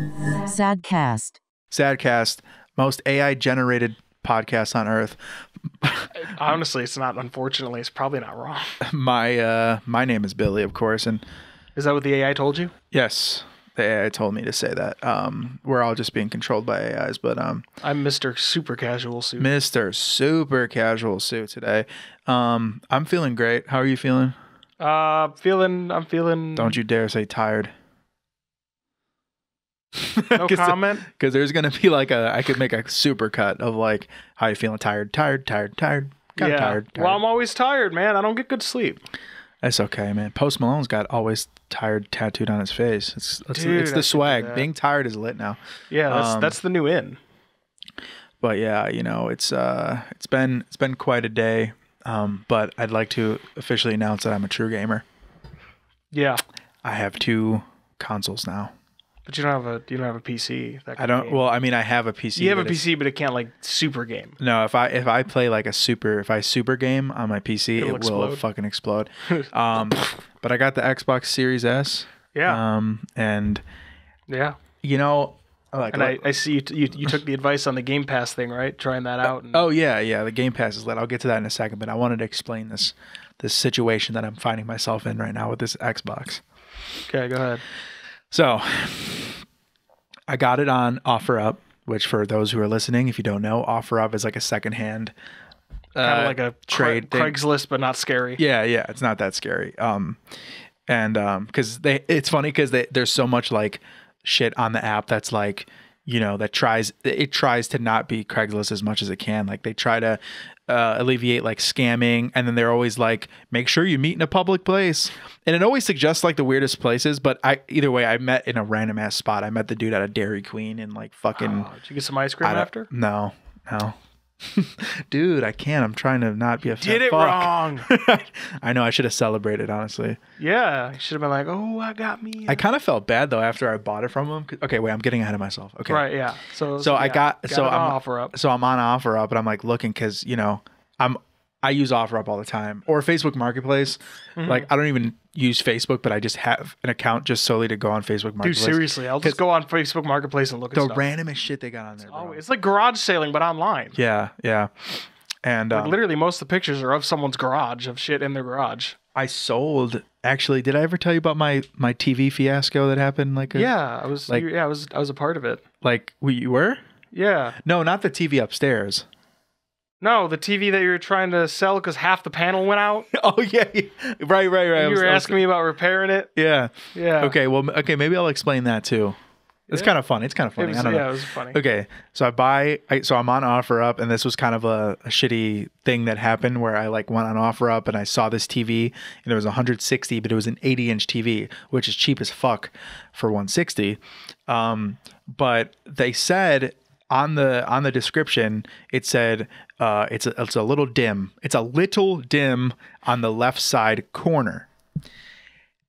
Sadcast. Sadcast, most AI generated podcast on earth. Honestly, it's not. Unfortunately, it's probably not wrong. My uh my name is Billy, of course, and Is that what the AI told you? yes, the AI told me to say that. Um we're all just being controlled by AIs, but um I'm Mr. Super Casual Suit. Mr. Super Casual Suit today. Um I'm feeling great. How are you feeling? Uh, feeling. I'm feeling. Don't you dare say tired. No comment. Because there's gonna be like a I could make a super cut of like how you feeling tired, tired, tired, tired, kind yeah. of tired, tired. Well, I'm always tired, man. I don't get good sleep. That's okay, man. Post Malone's got always tired tattooed on his face. It's it's, Dude, it's the swag. Being tired is lit now. Yeah, that's Um, that's the new in. But yeah, you know, it's uh it's been it's been quite a day. Um, but I'd like to officially announce that I'm a true gamer. Yeah, I have two consoles now. But you don't have a you don't have a PC. That I don't game. well, I mean I have a PC. you have a PC, but it can't like super game. No, if I if I play like a super if I super game on my PC, It'll it will explode. fucking explode. um, but I got the Xbox Series S. Yeah, Um, and yeah. you know, I like And I, I see you, t- you you took the advice on the Game Pass thing, right? Trying that out. And, oh yeah, yeah, the Game Pass is lit. I'll get to that in a second, but I wanted to explain this this situation that I'm finding myself in right now with this Xbox. okay, go ahead. So, I got it on OfferUp, which for those who are listening, if you don't know, OfferUp is like a secondhand Kind of uh, like a trade Cra- Craigslist, but not scary. Yeah, yeah, it's not that scary. Um, and um, because they, it's funny because they there's so much like shit on the app that's like, you know, that tries it tries to not be Craigslist as much as it can. Like they try to uh, alleviate like scamming, and then they're always like, make sure you meet in a public place, and it always suggests like the weirdest places. But I either way, I met in a random ass spot. I met the dude at a Dairy Queen and like fucking. Oh, did you get some ice cream after? No, no. Dude, I can't. I'm trying to not be a Did it fuck. wrong. I know I should have celebrated, honestly. yeah, you should have been like, "Oh, I got me." I kind of felt bad though after I bought it from him. Okay, wait, I'm getting ahead of myself. Okay, Right, yeah. So, So I yeah, got, so I'm offer up. so I'm on offer up, and I'm like looking because you know I'm I use OfferUp all the time or Facebook Marketplace. Mm-hmm. Like I don't even use Facebook, but I just have an account just solely to go on Facebook Marketplace. Dude, seriously, I'll just go on Facebook Marketplace and look at the randomest shit they got on there, oh, it's like garage sailing, but online. yeah, yeah. And Like um, literally, most of the pictures are of someone's garage of shit in their garage. I sold. Actually, did I ever tell you about my my TV fiasco that happened? Like, a, Yeah, I was. Like- yeah, I was. I was a part of it. like we you were. Yeah. No, not the TV upstairs. No, the TV that you were trying to sell because half the panel went out. Oh yeah, yeah. right, right, right. You were asking me about repairing it. Yeah. Yeah. Okay. Well, okay. Maybe I'll explain that too. It's Yeah. kind of fun. It's kind of funny. was, I don't yeah, know. it was funny. Okay, so I buy. I, so I'm on offer up, and this was kind of a, a shitty thing that happened where I like went on offer up, and I saw this TV, and it was 160, but it was an 80 inch TV, which is cheap as fuck for 160. Um, but they said on the on the description, it said uh, it's a, it's a little dim. It's a little dim on the left side corner,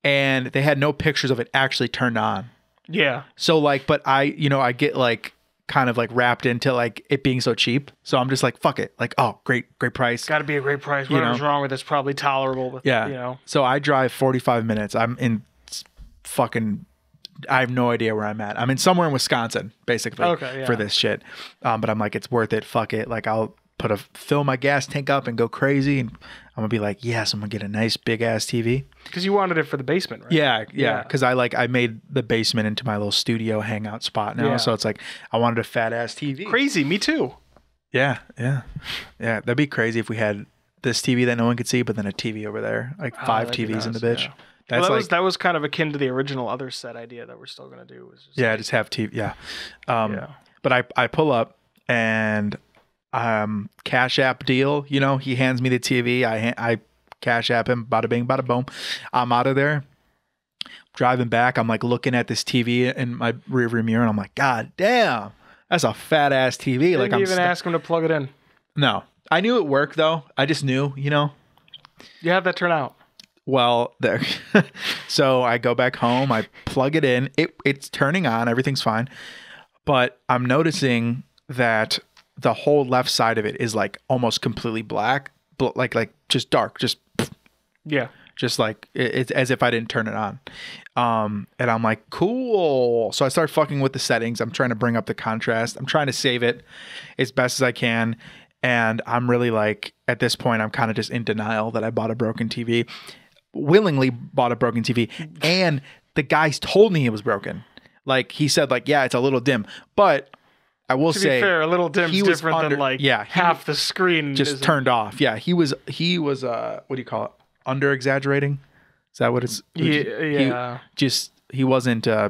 and they had no pictures of it actually turned on. Yeah. So like, but I, you know, I get like kind of like wrapped into like it being so cheap. So I'm just like, fuck it. Like, oh, great, great price. Got to be a great price. Whatever's know. wrong with it's probably tolerable. With, yeah. You know. So I drive 45 minutes. I'm in fucking. I have no idea where I'm at. I'm in somewhere in Wisconsin, basically, Okay, yeah. for this shit. Um, but I'm like, it's worth it. Fuck it. Like, I'll put a fill my gas tank up and go crazy, and I'm gonna be like, yes, I'm gonna get a nice big ass TV. Because you wanted it for the basement, right? Yeah, yeah. Yeah. Because I like I made the basement into my little studio hangout spot now. Yeah. So it's like I wanted a fat ass TV. Crazy. Me too. Yeah, yeah, yeah. That'd be crazy if we had this TV that no one could see, but then a TV over there, like Oh, five TVs in the bitch. yeah. That's well, that like was that was kind of akin to the original other set idea that we're still gonna do. Was just yeah, just have TV. Yeah, um, Yeah. But I I pull up and um Cash App deal. You know, he hands me the TV. I I Cash App him. Bada bing, bada boom. I'm out of there. Driving back, I'm like looking at this TV in my rearview mirror, and I'm like, God damn, that's a fat ass TV. Didn't like I'm even st- ask him to plug it in. no, I knew it worked though. I just knew, you know. You have that turn out. Well, there. so I go back home. I plug it in. It it's turning on. Everything's fine. But I'm noticing that the whole left side of it is like almost completely black, bl- like like just dark, just Yeah. just like it, it's as if I didn't turn it on. Um, and I'm like, cool. So I start fucking with the settings. I'm trying to bring up the contrast. I'm trying to save it as best as I can. And I'm really like, at this point, I'm kind of just in denial that I bought a broken TV, willingly bought a broken TV. And the guys told me it was broken. Like he said, like, yeah, it's a little dim, but I will To say, be fair, a little dim's he was different under- than like yeah, half the screen just is- turned off. Yeah, he was he was uh what do you call it? Under exaggerating? Is that what it's Yeah, he- yeah. just he wasn't uh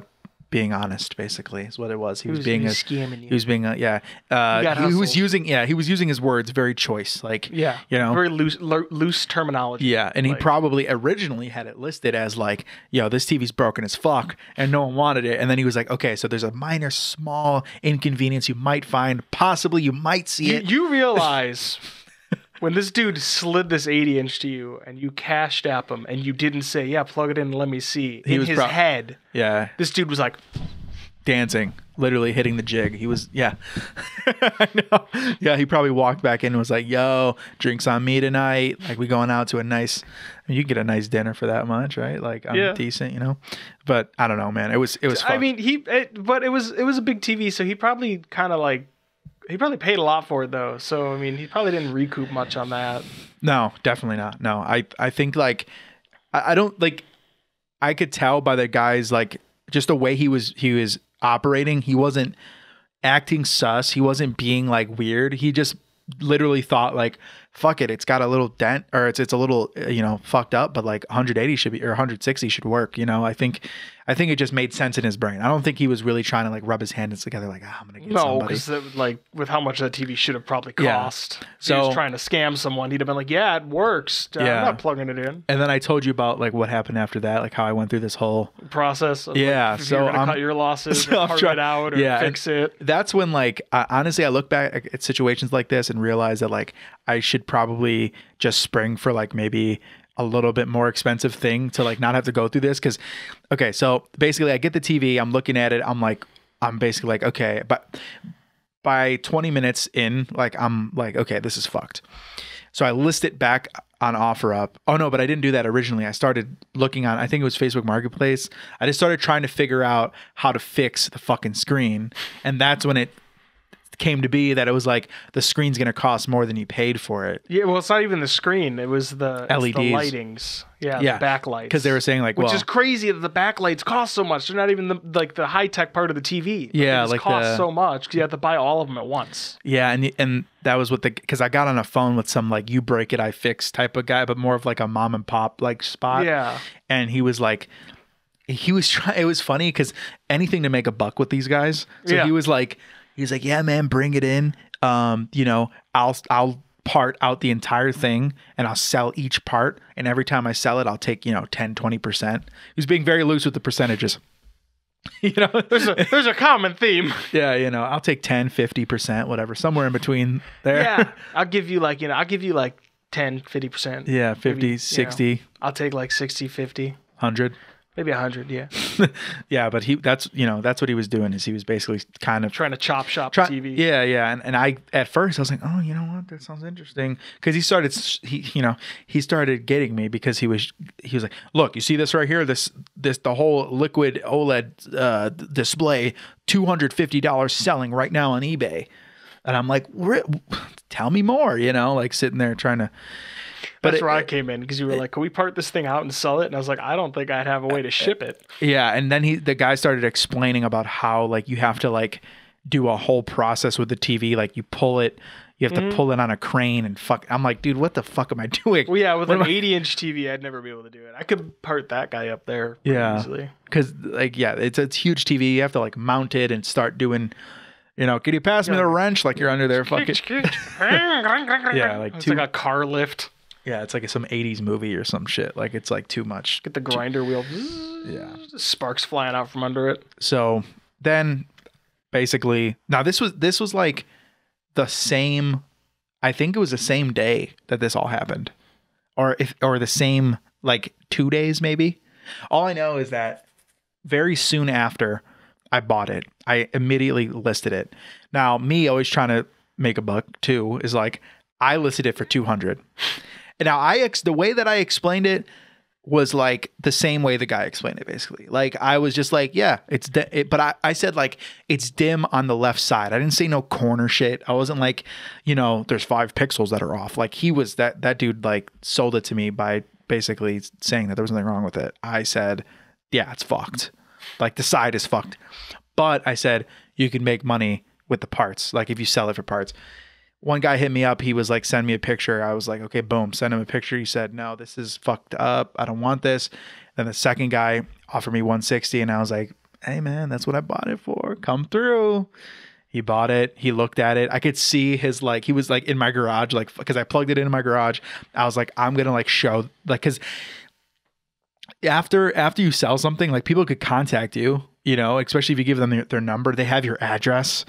being honest basically is what it was. He, was, was- being he a, scamming you. He was being a, yeah. Uh he, was using yeah, he was using his words very choice like Yeah, you know. very loose, lo- loose terminology. yeah, and he probably originally had it listed as like, yo, this TV's broken as fuck, and no one wanted it. And then he was like, okay, so there's a minor, small inconvenience you might find, possibly you might see You, it. you realize when this dude slid this 80 inch to you and you cashed app him and you didn't say, yeah, plug it in and let me see. He in was his prob- head, yeah, this dude was like, dancing, literally hitting the jig. He was, yeah, I know. Yeah, he probably walked back in and was like, "Yo, drinks on me tonight. Like we going out to a nice. I mean, you get a nice dinner for that much, right? Like I'm Yeah. decent, you know. But I don't know, man. It was it was. I mean, he, it, but it was, it was a big TV, so he probably kind of like, he probably paid a lot for it though. So, I mean, he probably didn't recoup much on that. No, definitely not. No, I I think like I, I don't like I could tell by the guy's like just the way he was he was operating. He wasn't acting sus. He wasn't being like weird. He just literally thought like fuck it it's got a little dent or it's it's a little you know fucked up but like 180 should be or 160 should work you know i think i think it just made sense in his brain i don't think he was really trying to like rub his hands together like ah, i'm gonna get No, because like with how much that TV should have probably Yeah. cost. If he was trying to scam someone, he'd have been like, "Yeah, it works. Uh, Yeah. I'm not plugging it in." and then i told you about like what happened after that like how i went through this whole Process. Of, Yeah, like, so I'm- cut your losses, so I'm part try- it out, or yeah, fix it. that's when like I, honestly i look back at situations like this and realize that like i should probably just spring for like maybe a little bit more expensive thing to like not have to go through this because okay so basically i get the tv i'm looking at it i'm like i'm basically like okay but by 20 minutes in like i'm like okay this is fucked. So i list it back on offerup. Oh no but i didn't do that originally. I started looking on i think it was facebook marketplace. I just started trying to figure out how to fix the fucking screen and that's when it came to be that it was like the screen's gonna cost more than you paid for it Yeah, well, it's not even the screen. It was the, LEDs. the lightings. Yeah, Yeah, the backlights. because they were saying like which well is crazy that the backlights cost so much. They're not even the like the high tech part of the TV. Yeah, like cost the- so much because you have to buy all of them at once. Yeah, and and that was what the because I got on a phone with some like you break it I fix type of guy, but more of like a mom and pop like spot. Yeah. and he was like, he was trying. It was funny because anything to make a buck with these guys. So Yeah. he was like, he was like, yeah, man, bring it in. Um, you know, I'll I'll part out the entire thing and I'll sell each part. And every time I sell it, I'll take you know 10, 20 percent. He was being very loose with the percentages. you know, There's a there's a common theme. yeah, you know, I'll take 10, 50 percent, whatever, somewhere in between there. Yeah, I'll give you like you know I'll give you like 10, 50 percent. Yeah, 50, Maybe, you know. 60, I'll take like 60, 50, 100. Maybe a 100, yeah. Yeah, but he that's you know, that's what he was doing is he was basically kind of Trying to chop shop try- TV. Yeah, yeah, and, and I at first I was like, "Oh, you know what? That sounds interesting." Cuz he started he you know, he started getting me because he was he was like, "Look, you see this right here? This this the whole liquid OLED uh display, $250 selling right now on eBay." And I'm like, "Re- "Tell me more," you know, like sitting there trying to but That's it- where I came in because you were like, "Can we part this thing out and sell it?" And I was like, "I don't think I'd have a way to ship it." Yeah, and then he the guy started explaining about how like you have to like do a whole process with the TV, like you pull it, you have to mm-hmm. pull it on a crane and fuck. I'm like, dude, what the fuck am I doing? Well, yeah, with What an am I- 80 inch TV, I'd never be able to do it. I could part that guy up there Yeah. easily. Because like yeah, it's it's huge TV. You have to like mount it and start doing. You know, can you pass me the wrench? Like you're under there, fucking. yeah, like it's two- like a car lift. Yeah, it's like some '80s movie or some shit. Like it's like too much. Get the grinder wheel. Yeah. Sparks flying out from under it. So then basically now this was this was like the same I think it was the same day that this all happened. Or if or the same like 2 days maybe. All I know is that very soon after I bought it, I immediately listed it. Now, me always trying to make a buck too is like I listed it for 200. And now I ex the way that I explained it was like the same way the guy explained it basically. Like i was just like yeah it's it, but I, I said like it's dim on the left side. I didn't say no corner shit. I wasn't like you know there's five pixels that are off. Like he was that that dude like sold it to me by basically saying that there was nothing wrong with it. I said yeah it's fucked. Like the side is fucked. But i said you can make money with the parts. Like if you sell it for parts one guy hit me up. He was like, send me a picture. I was like, okay, boom, send him a picture. He said, no, this is fucked up. I don't want this. Then the second guy offered me 160 and I was like, hey man, that's what I bought it for. Come through. He bought it. He looked at it. I could see his like he was like in my garage like cuz I plugged it into my garage. I was like I'm going to like show like cuz after after you sell something like people could contact you, you know, especially if you give them their, their number, they have your address.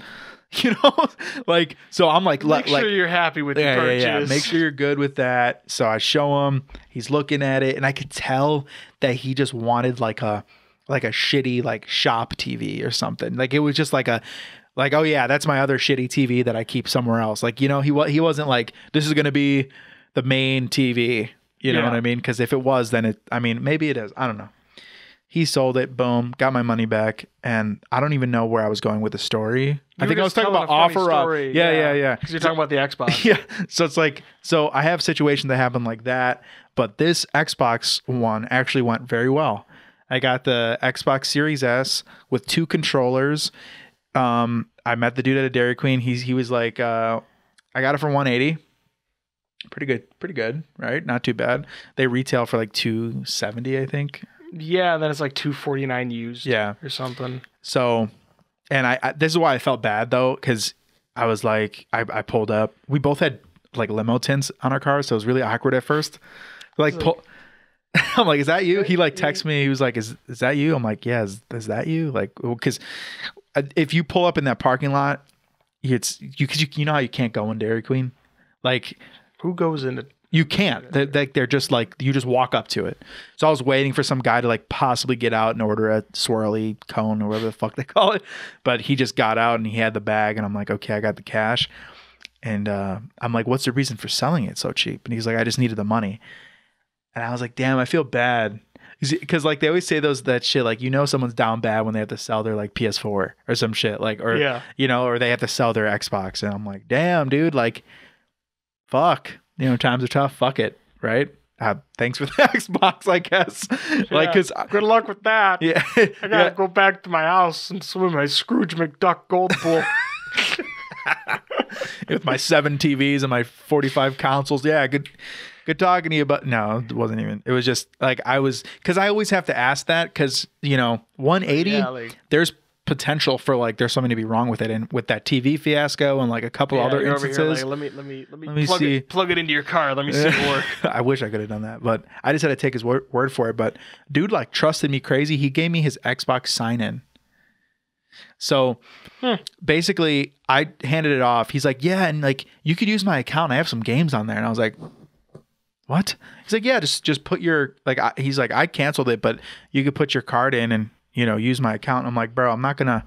You know, like so. I'm like, Make like, sure you're happy with yeah, your yeah, purchase. yeah. Make sure you're good with that. So I show him. He's looking at it, and I could tell that he just wanted like a like a shitty like shop TV or something. Like it was just like a like oh yeah, that's my other shitty TV that I keep somewhere else. Like you know he he wasn't like this is gonna be the main TV. You know Yeah. what I mean? Because if it was, then it. I mean, maybe it is. I don't know. He sold it. Boom. Got my money back. And I don't even know where I was going with the story. I think I was talking about offer up. Yeah, yeah, yeah. Because you're talking about the Xbox. yeah. So it's like, so I have situations that happen like that, but this Xbox one actually went very well. I got the Xbox Series S with two controllers. Um, I met the dude at a Dairy Queen. He's he was like, uh, I got it for 180. Pretty good, pretty good, right? Not too bad. They retail for like 270, I think. Yeah, then it's like 249 used. Yeah. Or something. So, and I, I this is why I felt bad though, because I was like, I, I pulled up. We both had like limo tints on our cars, so it was really awkward at first. Like, pull. I'm like, is that you? He like texts me. He was like, is is that you? I'm like, yeah. Is, is that you? Like, because uh, if you pull up in that parking lot, it's you because you, you know how you can't go in Dairy Queen, like Who goes into you can't. They, they, they're just like you just walk up to it. So I was waiting for some guy to like possibly get out and order a swirly cone or whatever the fuck they call it. But he just got out and he had the bag, and I'm like, okay, I got the cash. And uh, I'm like, what's the reason for selling it so cheap? And he's like, I just needed the money. And I was like, damn, I feel bad. Because like they always say those that shit like you know someone's down bad when they have to sell their like PS4 or some shit like or Yeah. you know or they have to sell their Xbox and I'm like damn dude like fuck you know times are tough fuck it right uh, thanks for the Xbox I guess like Yeah. because Good luck with that. yeah I gotta yeah, go back to my house and swim my Scrooge McDuck gold pool. with my seven TVs and my 45 consoles yeah good good talking to you but no it wasn't even it was just like I was because I always have to ask that because you know 180 Yeah, like- there's potential for like there's something to be wrong with it and with that TV fiasco and like a couple Yeah, other over here instances like, let me let me let me, Let me plug see. it plug it into your car. Let me see it work. I wish I could have done that, but I just had to take his word, word for it. But dude, like, trusted me crazy. He gave me his Xbox sign in. So Hmm. basically, I handed it off. He's like, "Yeah, and like you could use my account. I have some games on there." And I was like, "What?" He's like, "Yeah, just just put your like." I, he's like, "I canceled it, but you could put your card in and you know use my account." I'm like, "Bro, I'm not gonna."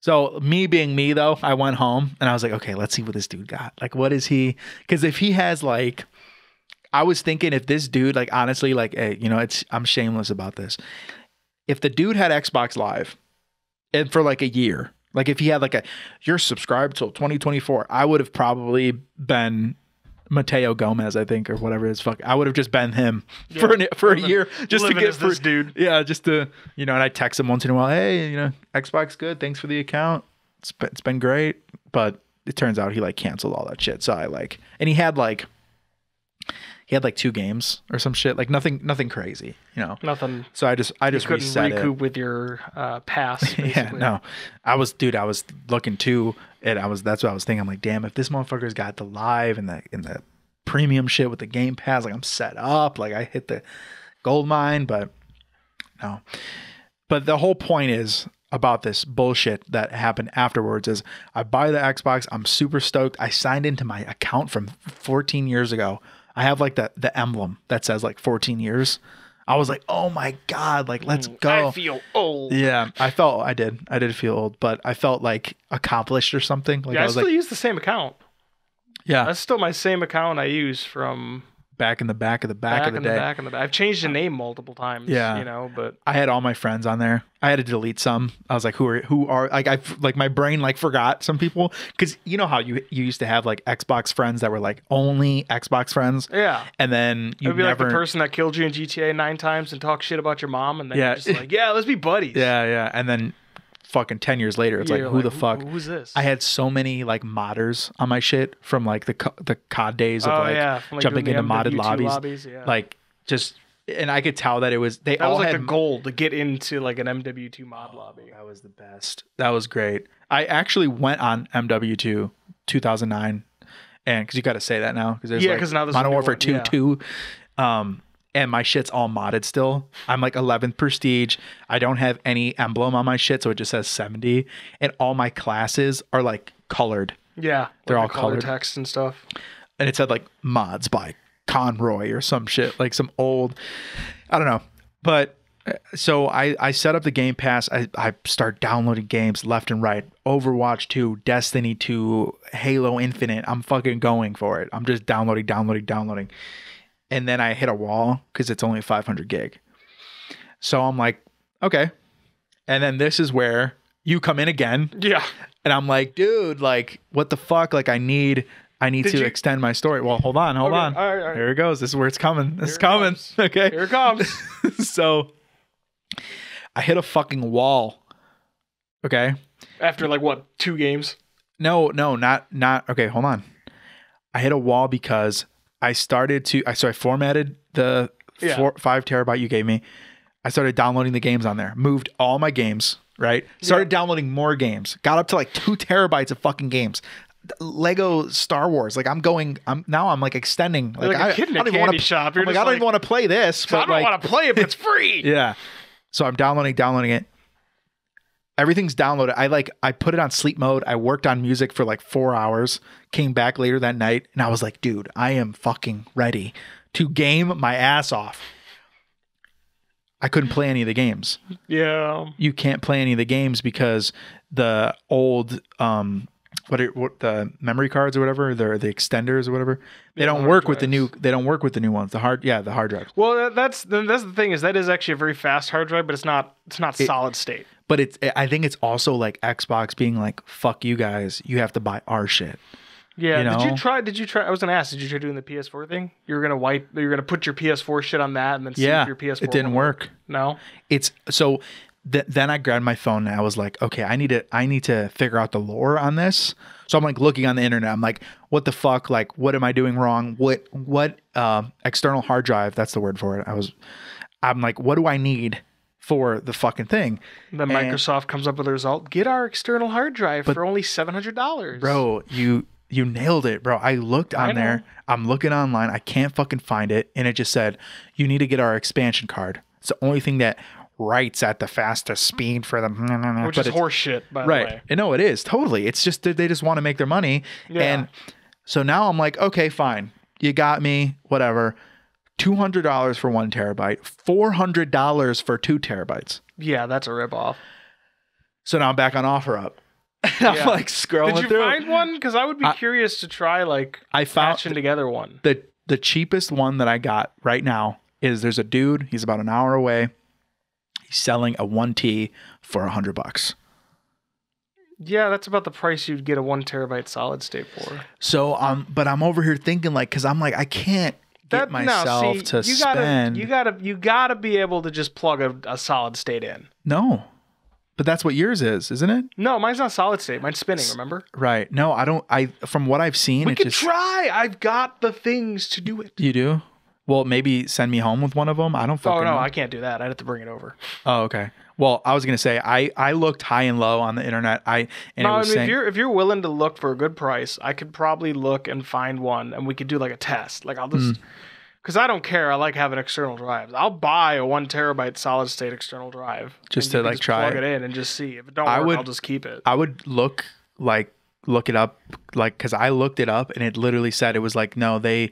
So me being me though, I went home and I was like, okay, let's see what this dude got. Like, what is he? Because if he has like, I was thinking if this dude, like, honestly, like, hey, you know, it's I'm shameless about this. If the dude had Xbox Live, and for like a year, like if he had like a, you're subscribed till 2024, I would have probably been Mateo Gomez, I think, or whatever his fuck. I would have just been him for an, for a year just to get as this dude. yeah, just to you know, and I text him once in a while. Hey, you know, Xbox good. Thanks for the account. It's been, it's been great, but it turns out he like canceled all that shit. So I like, and he had like, he had like two games or some shit. Like nothing, nothing crazy, you know. Nothing. So I just, I You just couldn't reset recoup it. with your uh, pass. Yeah, no, I was, dude. I was looking too, and I was. That's what I was thinking. I'm like, damn, if this motherfucker's got the live and the and the premium shit with the Game Pass, like I'm set up. Like I hit the gold mine, but no. But the whole point is about this bullshit that happened afterwards is I buy the Xbox. I'm super stoked. I signed into my account from 14 years ago. I have like the the emblem that says like 14 years. I was like, oh my god, like let's mm, go. I feel old. Yeah, I felt I did. I did feel old, but I felt like accomplished or something. Like Yeah, I I was still like, use the same account. yeah, That's still my same account I use from back in the back of the back, back of the in day. the back in the back. I've changed the name multiple times. Yeah. you know, but I had all my friends on there. I had to delete some. I was like, who are who are like I like my brain like forgot some people because you know how you you used to have like Xbox friends that were like only Xbox friends, yeah. and then you It'd be never like the person that killed you in GTA nine times and talk shit about your mom, and then Yeah. you're just like, yeah, let's be buddies. yeah yeah, and then fucking ten years later, it's Yeah, like you're who the fuck. Who's this? I had so many like modders on my shit from like the the COD days of oh like, yeah, like, jumping into modded MW2 lobbies, yeah. like just and I could tell that it was they that all was like had the goal to get into like an MW2 mod lobby. That was the best. That was great. I actually went on MW2 2009, and because you got to say that now because there's Yeah, like 'cause now there's a Modern new Warfare one, 2 yeah. 2. Um, and my shit's all modded still. I'm like 11th prestige. I don't have any emblem on my shit, so it just says 70. And all my classes are like colored, Yeah, They're like all the color colored. text and stuff. and it said like mods by Conroy or some shit, like some old, I don't know. But uh, so I, I set up the Game Pass. I, I start downloading games left and right. Overwatch 2, Destiny 2, Halo Infinite. I'm fucking going for it. I'm just downloading, downloading, downloading. And then I hit a wall because it's only 500 gig. So I'm like, okay. And then this is where you come in again. Yeah, And I'm like, dude, like, what the fuck? Like, I need, I need Did to you- extend my story. Well, hold on, hold Okay, on. all right, all right. Here it goes. This is where it's coming. This is coming. comes. Okay. here it comes. so I hit a fucking wall. Okay. After like what two games? No, no, not not okay, hold on. I hit a wall because I started to I so I formatted the Yeah. four, five terabyte you gave me. I started downloading the games on there. Moved all my games, right? Started downloading more games. Got up to like two terabytes of fucking games. Lego Star Wars. Like I'm going. I'm now. I'm like extending. Like, like I, kid in I a don't even wanna- candy shop. You're like, I don't like, even want to play this. But I don't like, want to play it, but it's free. yeah. So I'm downloading, downloading it. Everything's downloaded. I like I put it on sleep mode. I worked on music for like four hours. Came back later that night, and I was like, dude, I am fucking ready to game my ass off. I couldn't play any of the games. Yeah. You can't play any of the games because the old um what are what the memory cards or whatever, the the extenders or whatever, they Yeah, don't hard work with the new they don't work with the new ones. The hard yeah, the hard drive. Well, that's that's the thing is that is actually a very fast hard drive, but it's not it's not solid state. But it's I think it's also like Xbox being like, fuck you guys, you have to buy our shit. Yeah. You Did you try? Did you try? I was gonna ask. Did you try doing the PS4 thing? You were gonna wipe. You were gonna put your PS4 shit on that, and then see Yeah. if your PS4. It didn't will work. No. It's so th- then I grabbed my phone and I was like, okay, I need to I need to figure out the lore on this. So I'm like looking on the internet. I'm like, what the fuck? Like, what am I doing wrong? What what uh, external hard drive? That's the word for it. I was, I'm like, what do I need for the fucking thing, Then And- Microsoft comes up with a result. Get our external hard drive for only seven hundred dollars, bro? You you nailed it, bro. I looked on I there. I'm looking online. I can't fucking find it, and it just said you need to get our expansion card. It's the only thing that writes at the fastest speed for them. Which but is it's- horse shit, by the way. And no it is totally it's just that they just want to make their money Yeah. and so now i'm like okay fine you got me whatever $200 for one terabyte $400 for two terabytes Yeah, that's a ripoff. so now i'm back on offer up i'm like scrolling Did you through find one? Because I would be I- curious to try like i found patching together one. the the cheapest one that i got right now is there's a dude he's about an hour away he's selling a 1t for a hundred bucks Yeah, that's about the price you'd get a one terabyte solid state for. so um but i'm over here thinking like because i'm like i can't That no, myself see, to you gotta, spend You gotta, you gotta be able to just plug a, a solid state in. No. But that's what yours is, isn't it? No, mine's not solid state. Mine's spinning. Remember? Right. No, I don't I from what I've seen We it could just try. I've got the things to do it. You do? Well, maybe send me home with one of them. I don't oh, fucking Oh no, know. I can't do that. I'd have to bring it over. oh, okay. Well, I was going to say I I looked high and low on the internet. I and no, I mean, saying if you're if you're willing to look for a good price, I could probably look and find one, and we could do like a test. Like I'll just Hmm. because I don't care. I like having external drives. I'll buy a one terabyte solid state external drive Just to, like, try plug it. it in and just see if it don't I work. would- I'll just keep it. I would look like look it up like cuz I looked it up and it literally said it was like no, they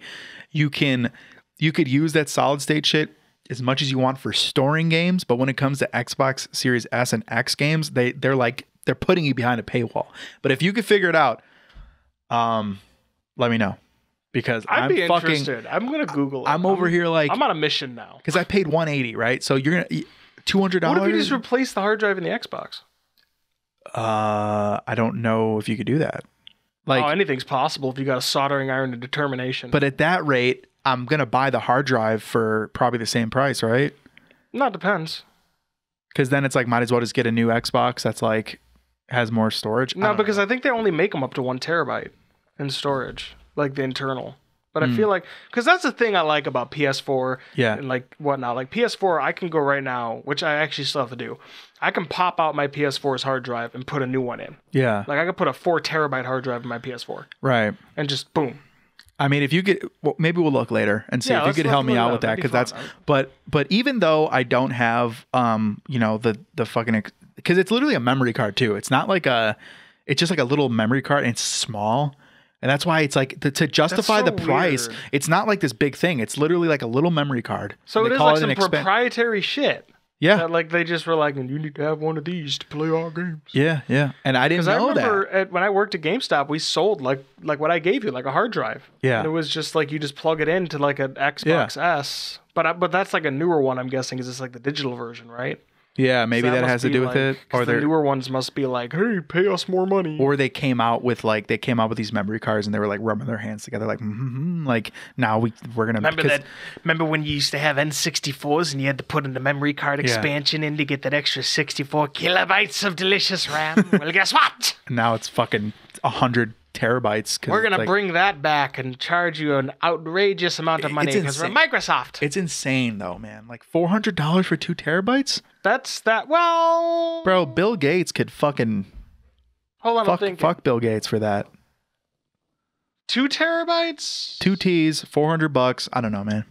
you can you could use that solid state shit as much as you want for storing games, but when it comes to Xbox Series S and X games, they they're like they're putting you behind a paywall. But if you could figure it out, um let me know. because I'd I'm be fucking interested. I'm gonna Google it. I'm over here like I'm on a mission now. because I paid 180, right? So you're gonna two hundred What if you just replace the hard drive in the Xbox? uh, I don't know if you could do that. Like, oh, anything's possible if you got a soldering iron and determination. but at that rate, I'm gonna buy the hard drive for probably the same price, right? no, it depends. Because then it's like might as well just get a new Xbox that's like has more storage. No, don't because know. I think they only make them up to one terabyte in storage, like the internal. But I hmm. feel like because that's the thing I like about PS4 Yeah. and like whatnot. Like PS4, I can go right now, which I actually still have to do. I can pop out my PS4's hard drive and put a new one in. yeah, Like I could put a four terabyte hard drive in my PS4 right. and just boom. I mean, if you could, well, maybe we'll look later and see Yeah, if you could help me out with that because that's. But but even though I don't have, um, you know, the the fucking because it's literally a memory card too. It's not like a, it's just like a little memory card and it's small. And that's why it's like to, to justify so the price. weird. It's not like this big thing. It's literally like a little memory card. So it is like some expen- proprietary shit. Yeah, That like they just were like, you need to have one of these to play our games. yeah, yeah. And I didn't Because I know remember that. at, when I worked at GameStop, we sold like like what I gave you, like a hard drive. Yeah. And it was just like you just plug it into like an Xbox S. But I, but that's like a newer one. I'm guessing because it's like the digital version, right? Yeah, maybe So that, must has to be do with like- it, 'cause or the they're newer ones must be like, hey, pay us more money. or they came out with like they came out with these memory cards and they were like rubbing their hands together like mm-hmm, like now we we're gonna Remember that? Remember when you used to have N64s and you had to put in the memory card expansion in to get that extra 64 kilobytes of delicious RAM? well, guess what? now it's fucking hundred terabytes. 'cause We're gonna like- bring that back and charge you an outrageous amount of money It's because we're insane. Microsoft. It's insane though, man. Like four hundred dollars for two terabytes, That's that. Well, bro. Bill Gates could fucking hold on. I'm fuck Bill Gates for that. Two terabytes. Two T's, four hundred bucks. I don't know, man.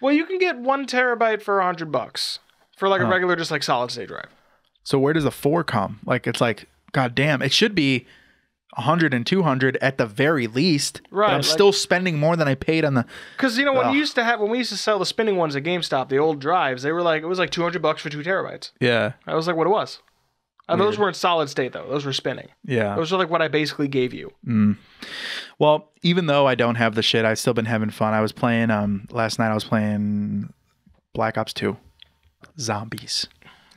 Well, you can get one terabyte for a hundred bucks for like a regular, just like solid state drive. So where does the four come? Like it's like, god damn, it should be 100 and 200 at the very least. Right, I'm like- still spending more than I paid on the. Because you know when we used to have when we used to sell the spinning ones at GameStop, the old drives, they were like it was like two hundred bucks for two terabytes. Yeah, I was like what it was. And those weren't solid state though; those were spinning. yeah. Those are like what I basically gave you. Well, even though I don't have the shit, I've still been having fun. I was playing um last night. I was playing Black Ops Two, Zombies.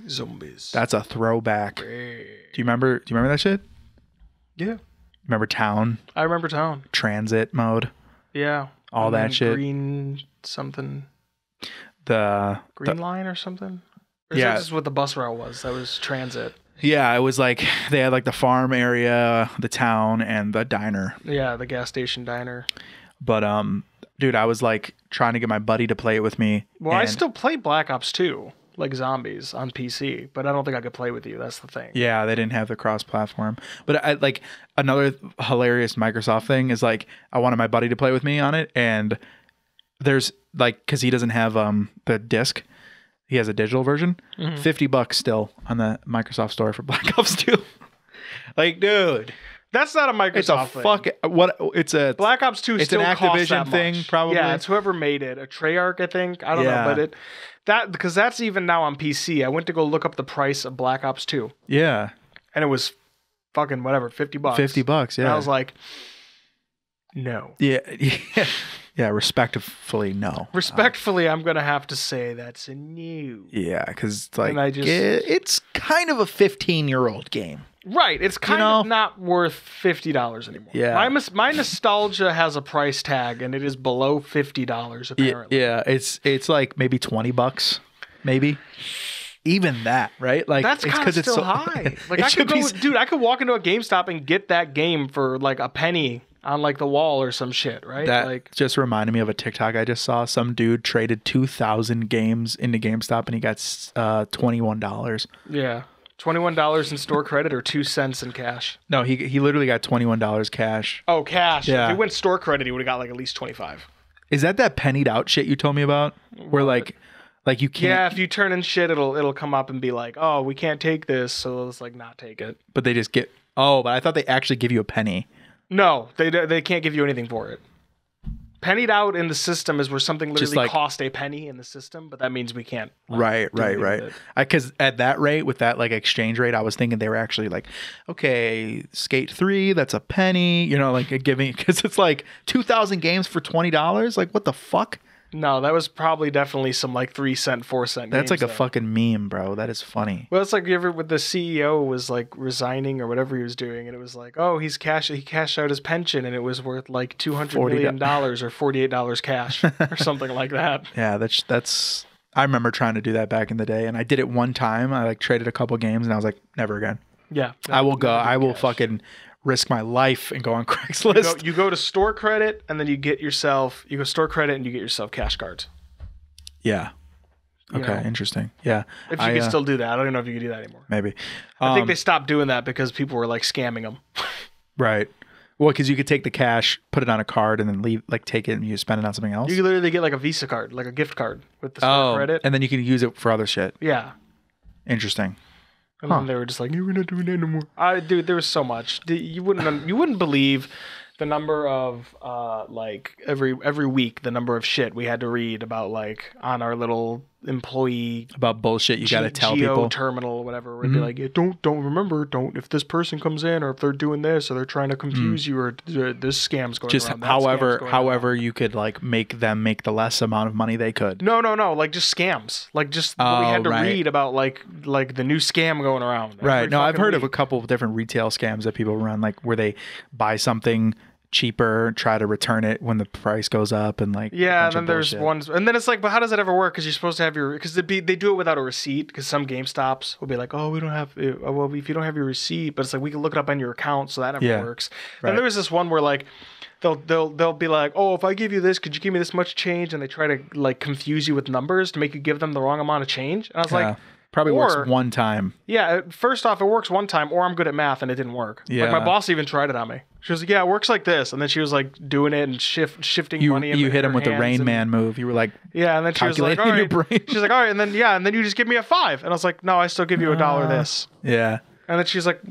Zombies. That's a throwback. Do you remember? Do you remember that shit? Yeah, Remember Town I remember town. Transit mode? Yeah, All And that shit. Green something. The, Green the line or something. Or is Yeah. that just what the bus route was? That was transit. yeah, it was like they had like the farm area, the town, and the diner. Yeah, the gas station diner. But um, dude, I was like trying to get my buddy to play it with me. Well, I and- still play Black Ops 2, like zombies on PC, but I don't think I could play with you. That's the thing. Yeah, they didn't have the cross-platform. But I like another hilarious Microsoft thing is like I wanted my buddy to play with me on it, and there's like because he doesn't have um the disc, he has a digital version. Mm-hmm. Fifty bucks still on the Microsoft Store for Black Ops Two. like, dude, That's not a Microsoft it's a thing. fuck. What it's a Black Ops 2 It's an Activision thing, probably. Yeah, it's whoever made it. A Treyarch, I think. I don't Yeah. know, but it that because that's even now on PC. I went to go look up the price of Black Ops 2, yeah and it was fucking whatever, 50 bucks. fifty bucks. And Yeah, I was like, no. yeah, yeah, yeah. Respectfully, no. Um, respectfully, I'm gonna have to say that's a new. Yeah, because like I just- it- it's kind of a fifteen-year-old game. Right, it's kind know? of not worth fifty dollars anymore. Yeah. my my nostalgia has a price tag, and it is below fifty dollars Yeah, apparently. yeah, it's it's like maybe twenty bucks, maybe even that, right? Like That's because it's kind of still so, high. Like I could go, be- dude. I could walk into a GameStop and get that game for like a penny on like the wall or some shit, right? That like just reminded me of a TikTok I just saw. Some dude traded two thousand games into GameStop and he got uh, twenty one dollars. yeah, twenty one dollars in store credit or two cents in cash. No, he he literally got twenty one dollars cash. Oh, cash. Yeah. If it went store credit, he would have got like at least twenty five. Is that that pennied out shit you told me about? Where like like you can't, Yeah, if you turn in shit, it'll it'll come up and be like, oh, we can't take this, so let's like not take it. but they just get. Oh, but I thought they actually give you a penny. No, they they can't give you anything for it. pennied out in the system is where something literally like- cost a penny in the system, but that means we can't. like, Right, do right, anything right. it. Because at that rate, with that like exchange rate, I was thinking they were actually like, okay, Skate Three, that's a penny, you know, like giving because it's like two thousand games for twenty dollars. Like, what the fuck? No, that was probably definitely some like three cent, four cent. That's like a though. fucking meme, bro. That is funny. Well, it's like you ever with the CEO was like resigning or whatever he was doing, and it was like, oh, he's cash he cashed out his pension, and it was worth like two hundred $40 million or forty eight dollars cash or something like that. Yeah, that's that's. I remember trying to do that back in the day, and I did it one time. I like traded a couple games, and I was like, never again. Yeah, I will go. I will cash. fucking risk my life and go on You go, Craigslist. you go to store credit, and then you get yourself you go store credit, and you get yourself cash cards. yeah. You Okay. know. Interesting. Yeah. If you I, can uh, still do that, I don't even know if you can do that anymore. maybe. I think Um, they stopped doing that because people were like scamming them. Right. Well, because you could take the cash, put it on a card, and then leave, like take it and you spend it on something else. You literally get like a Visa card, like a gift card with the store oh, credit. and then you can use it for other shit. yeah. Interesting. And Huh. then they were just like, "We're not doing that anymore." I, dude, there was so much. You wouldn't, you wouldn't believe the number of, uh, like every every week, the number of shit we had to read about, like on our little employee About bullshit you got to tell geo people. terminal, or whatever. We'd be Mhm. like, yeah, "Don't, don't remember, don't. If this person comes in, or if they're doing this, or they're trying to confuse you, or this scam's going Mm. Just around, however, however around." you could like make them make the less amount of money they could. No, no, no. Like just scams. Like just what we Oh, had to right. read about like like the new scam going around. Right. No, I've heard of a couple of different retail scams that people run, like where they buy something cheaper, try to return it when the price goes up, and like Yeah, and then there's bullshit. ones, and then it's like, but how does that ever work? Because you're supposed to have your, because they be they do it without a receipt. Because some Game Stops will be like, oh, we don't have, uh, well, if you don't have your receipt, but it's like we can look it up on your account, so that never Yeah, works. right. And there was this one where like. They'll, they'll they'll be like, oh, if I give you this, could you give me this much change? And they try to like confuse you with numbers to make you give them the wrong amount of change. And I was Yeah. like, probably or- works one time. yeah, first off, it works one time, or I'm good at math and it didn't work. Like Yeah. my boss even tried it on me. She was like, yeah, it works like this, and then she was like doing it and shift shifting You money. you hit him with the Rain and- Man move. You were like, yeah, and then she was like, all your She's like, all right, and then yeah, and then you just give me a five, and I was like, no, I still give you a dollar Uh. this, yeah, and then she's like,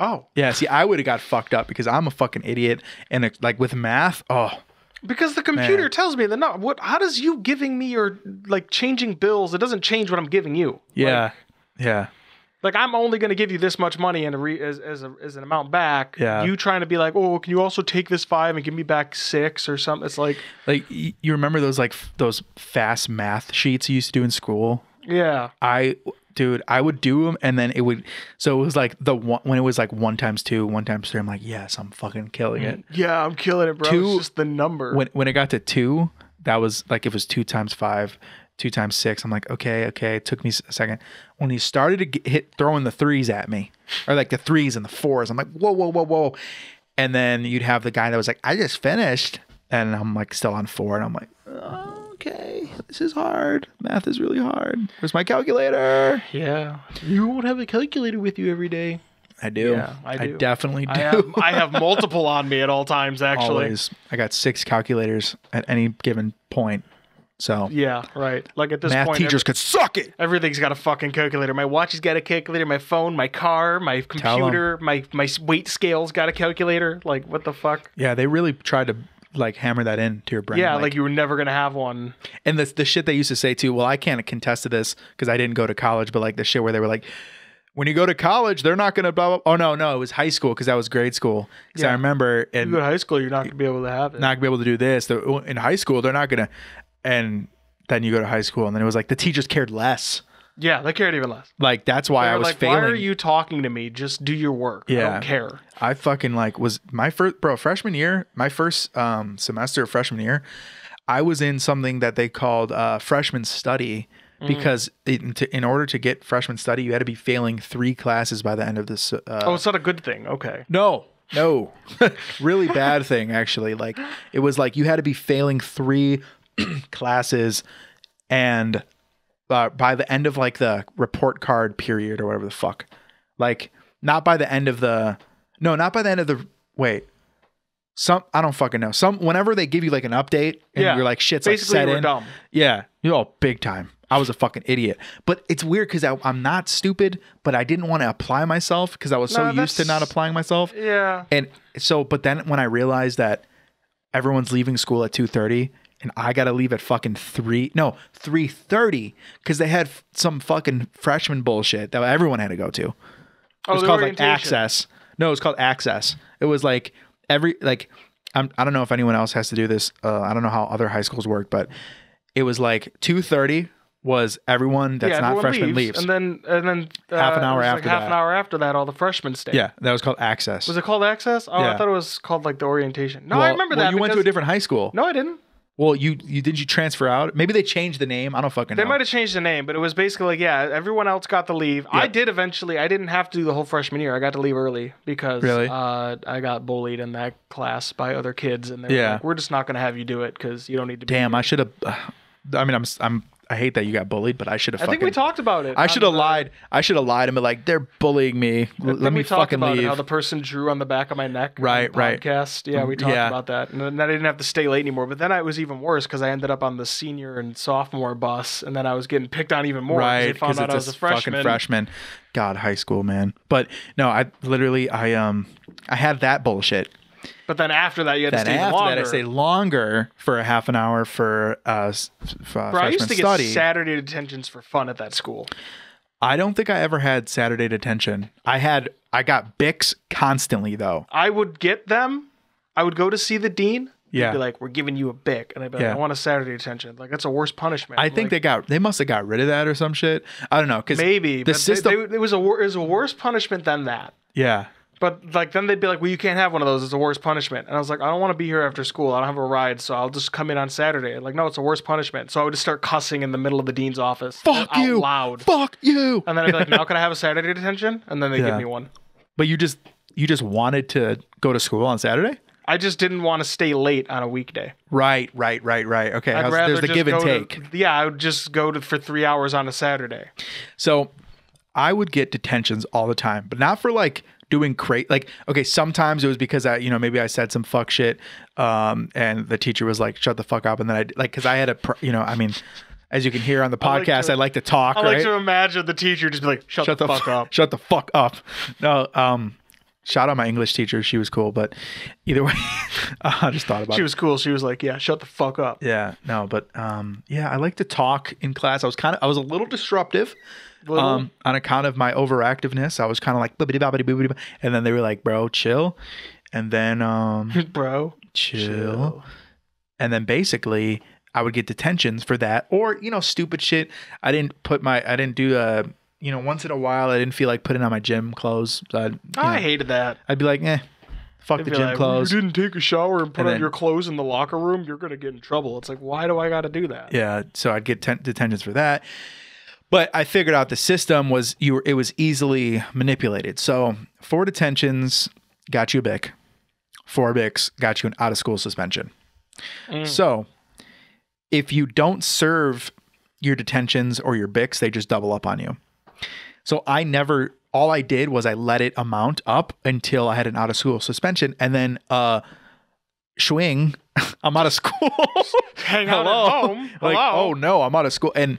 oh, yeah. See, I would have got fucked up because I'm a fucking idiot, and it, like with math, oh, because the computer Man. tells me that not what? How does you giving me your like changing bills? It doesn't change what I'm giving you. yeah, Like, yeah. like I'm only going to give you this much money and a re- as as, a, as an amount back. Yeah. You trying to be like, oh, can you also take this five and give me back six or something? It's like, Like you remember those like f- those fast math sheets you used to do in school? yeah, I, dude, I would do them, and then it would. So it was like the one when it was like one times two, one times three. I'm like, yes, I'm fucking killing it. Mm, yeah, I'm killing it, bro. Two- it's just the number. When when it got to two, that was like it was two times five, two times six. I'm like, okay, okay. It took me a second. When he started to get, hit throwing the threes at me, or like the threes and the fours, I'm like, whoa, whoa, whoa, whoa. And then you'd have the guy that was like, I just finished, and I'm like still on four, and I'm like, "Oh, okay, this is hard. Math is really hard. Where's my calculator? yeah, you won't have a calculator with you every day. I do. Yeah, I do. definitely do. I have I have multiple on me at all times. Actually, Always. I got six calculators at any given point. So yeah, right. Like at this math point, teachers every- could suck it. everything's got a fucking calculator. My watch has got a calculator. My phone, my car, my computer, my my weight scale's got a calculator. Like what the fuck? Yeah, they really tried to like hammer that into your brain. Yeah, like, you were never gonna have one. and the the shit they used to say too. Well, I can't contest to this because I didn't go to college, but like the shit where they were like, when you go to college, they're not gonna blah. blah. Oh no, no, it was high school because that was grade school. Because I Yeah. remember You and go to high school, you're not gonna be able to have it. not gonna be able to do this. In high school, they're not gonna. And then you go to high school, and then it was like the teachers cared less. Yeah, they cared even less. Like that's why They're I was like, failing. why are you talking to me? Just do your work. I Yeah. don't care. I fucking like was my first bro freshman year, my first um semester of freshman year, I was in something that they called uh freshman study Mm-hmm. because in, to, in order to get freshman study, you had to be failing three classes by the end of this. Uh, Oh, it's not a good thing. Okay. no, no, really bad thing actually. Like it was like you had to be failing three classes, and uh, by the end of like the report card period or whatever the fuck, like not by the end of the no, not by the end of the wait. some I don't fucking know. Some whenever they give you like an update and Yeah. you're like shit's like Basically, set you were in. dumb. Yeah, you know, big time. I was a fucking idiot. But it's weird because I'm not stupid, but I didn't want to apply myself because I was so No, used to not applying myself. Yeah. And so, but then when I realized that everyone's leaving school at two thirty, and I got to leave at fucking three, no, three thirty, because they had f- some fucking freshman bullshit that everyone had to go to. It Oh, was called like access. No, it was called access. It was like every like I'm, I don't know if anyone else has to do this. Uh, I don't know how other high schools work, but it was like two thirty was everyone that's yeah, not everyone freshman leaves. and then and then uh, Half an hour after like half that. an hour after that, all the freshmen stay. yeah, that was called access. Was it called access? Oh, Yeah. I thought it was called like the orientation. No, I remember well, that. You went to a different high school. No, I didn't. Well, you you did you transfer out? Maybe they changed the name. I don't fucking They know. They might have changed the name, but it was basically like, yeah, everyone else got to leave. I did eventually. I didn't have to do the whole freshman year. I got to leave early because Really? uh, I got bullied in that class by other kids, and they were Yeah. like, "We're just not going to have you do it because you don't need to." be Damn. I should have. I mean, I'm I'm I hate that you got bullied, but I should have. I think we talked about it. I on should have the- lied. I should have lied and been like, they're bullying me. I think Let me we talked fucking about it, leave. how the person drew on the back of my neck. on Right, the right. Podcast. Yeah, we talked Yeah. about that, and then I didn't have to stay late anymore. But then it was even worse because I ended up on the senior and sophomore bus, and then I was getting picked on even more. 'cause right found out it's I was a fucking freshman. freshman. God, high school, man. But no, I literally I um I had that bullshit. But then after that, you had to stay after longer. that, I stayed longer for a half an hour for uh, s- f- uh Bro, I used to get study. Saturday detentions for fun at that school. I don't think I ever had Saturday detention. I had I got Bics constantly though. I would get them. I would go to see the dean. Yeah. be like, "We're giving you a bic," and I'd be like, Yeah. "I want a Saturday detention." Like that's a worse punishment. I I'm think like, they got they must have got rid of that or some shit. I don't know because maybe the but they- system. they- it was a it was a worse punishment than that. yeah, But like then they'd be like, "Well, you can't have one of those. It's a worse punishment." And I was like, "I don't want to be here after school. I don't have a ride, so I'll just come in on Saturday." Like, no, it's a worse punishment. So I would just start cussing in the middle of the dean's office. fuck out you, loud. fuck you. And then I'd be like, "Now can I have a Saturday detention?" And then they Yeah. give me one. But you just you just wanted to go to school on Saturday. I just didn't want to stay late on a weekday. Right, right, right, right. Okay, I'd how's- rather there's the give and take. To, yeah, I would just go to for three hours on a Saturday. So I would get detentions all the time, but not for like doing great. Like, okay, sometimes it was because I, you know, maybe I said some fuck shit, um, and the teacher was like, "Shut the fuck up," and then I like because I had a, pr- you know, I mean, as you can hear on the like podcast, to- I like to talk, I right? like to imagine the teacher just be like, "Shut, shut the, the fuck fu- up." Shut the fuck up. No, um, shout out my English teacher. She was cool, but either way, I just thought about it. She it. was cool. She was like, "Yeah, shut the fuck up." Yeah, no, but um, yeah, I like to talk in class. I was kind of, I was a little disruptive, Little? um, on account of my overactiveness. I was kind of like, "Bibbidi bobbidi boobidi bo-" and then they were like, "Bro, chill," and then um, Bro, chill, and then basically I would get detentions for that, or you know, stupid shit. I didn't put my, I didn't do uh you know, once in a while, I didn't feel like putting on my gym clothes. So I'd, I know, hated that. I'd be like, eh, fuck They'd the gym like, clothes. You didn't take a shower and put And on then- your clothes in the locker room. You're gonna get in trouble. It's like, why do I got to do that? Yeah, so I'd get ten- detentions for that. But I figured out the system was you were it was easily manipulated. So four detentions got you a bic, four bics got you an out of school suspension. So if you don't serve your detentions or your bics, they just double up on you. So I never all I did was I let it amount up until I had an out of school suspension and then uh swing I'm out of school. Hang out at home. like, oh no, I'm out of school. And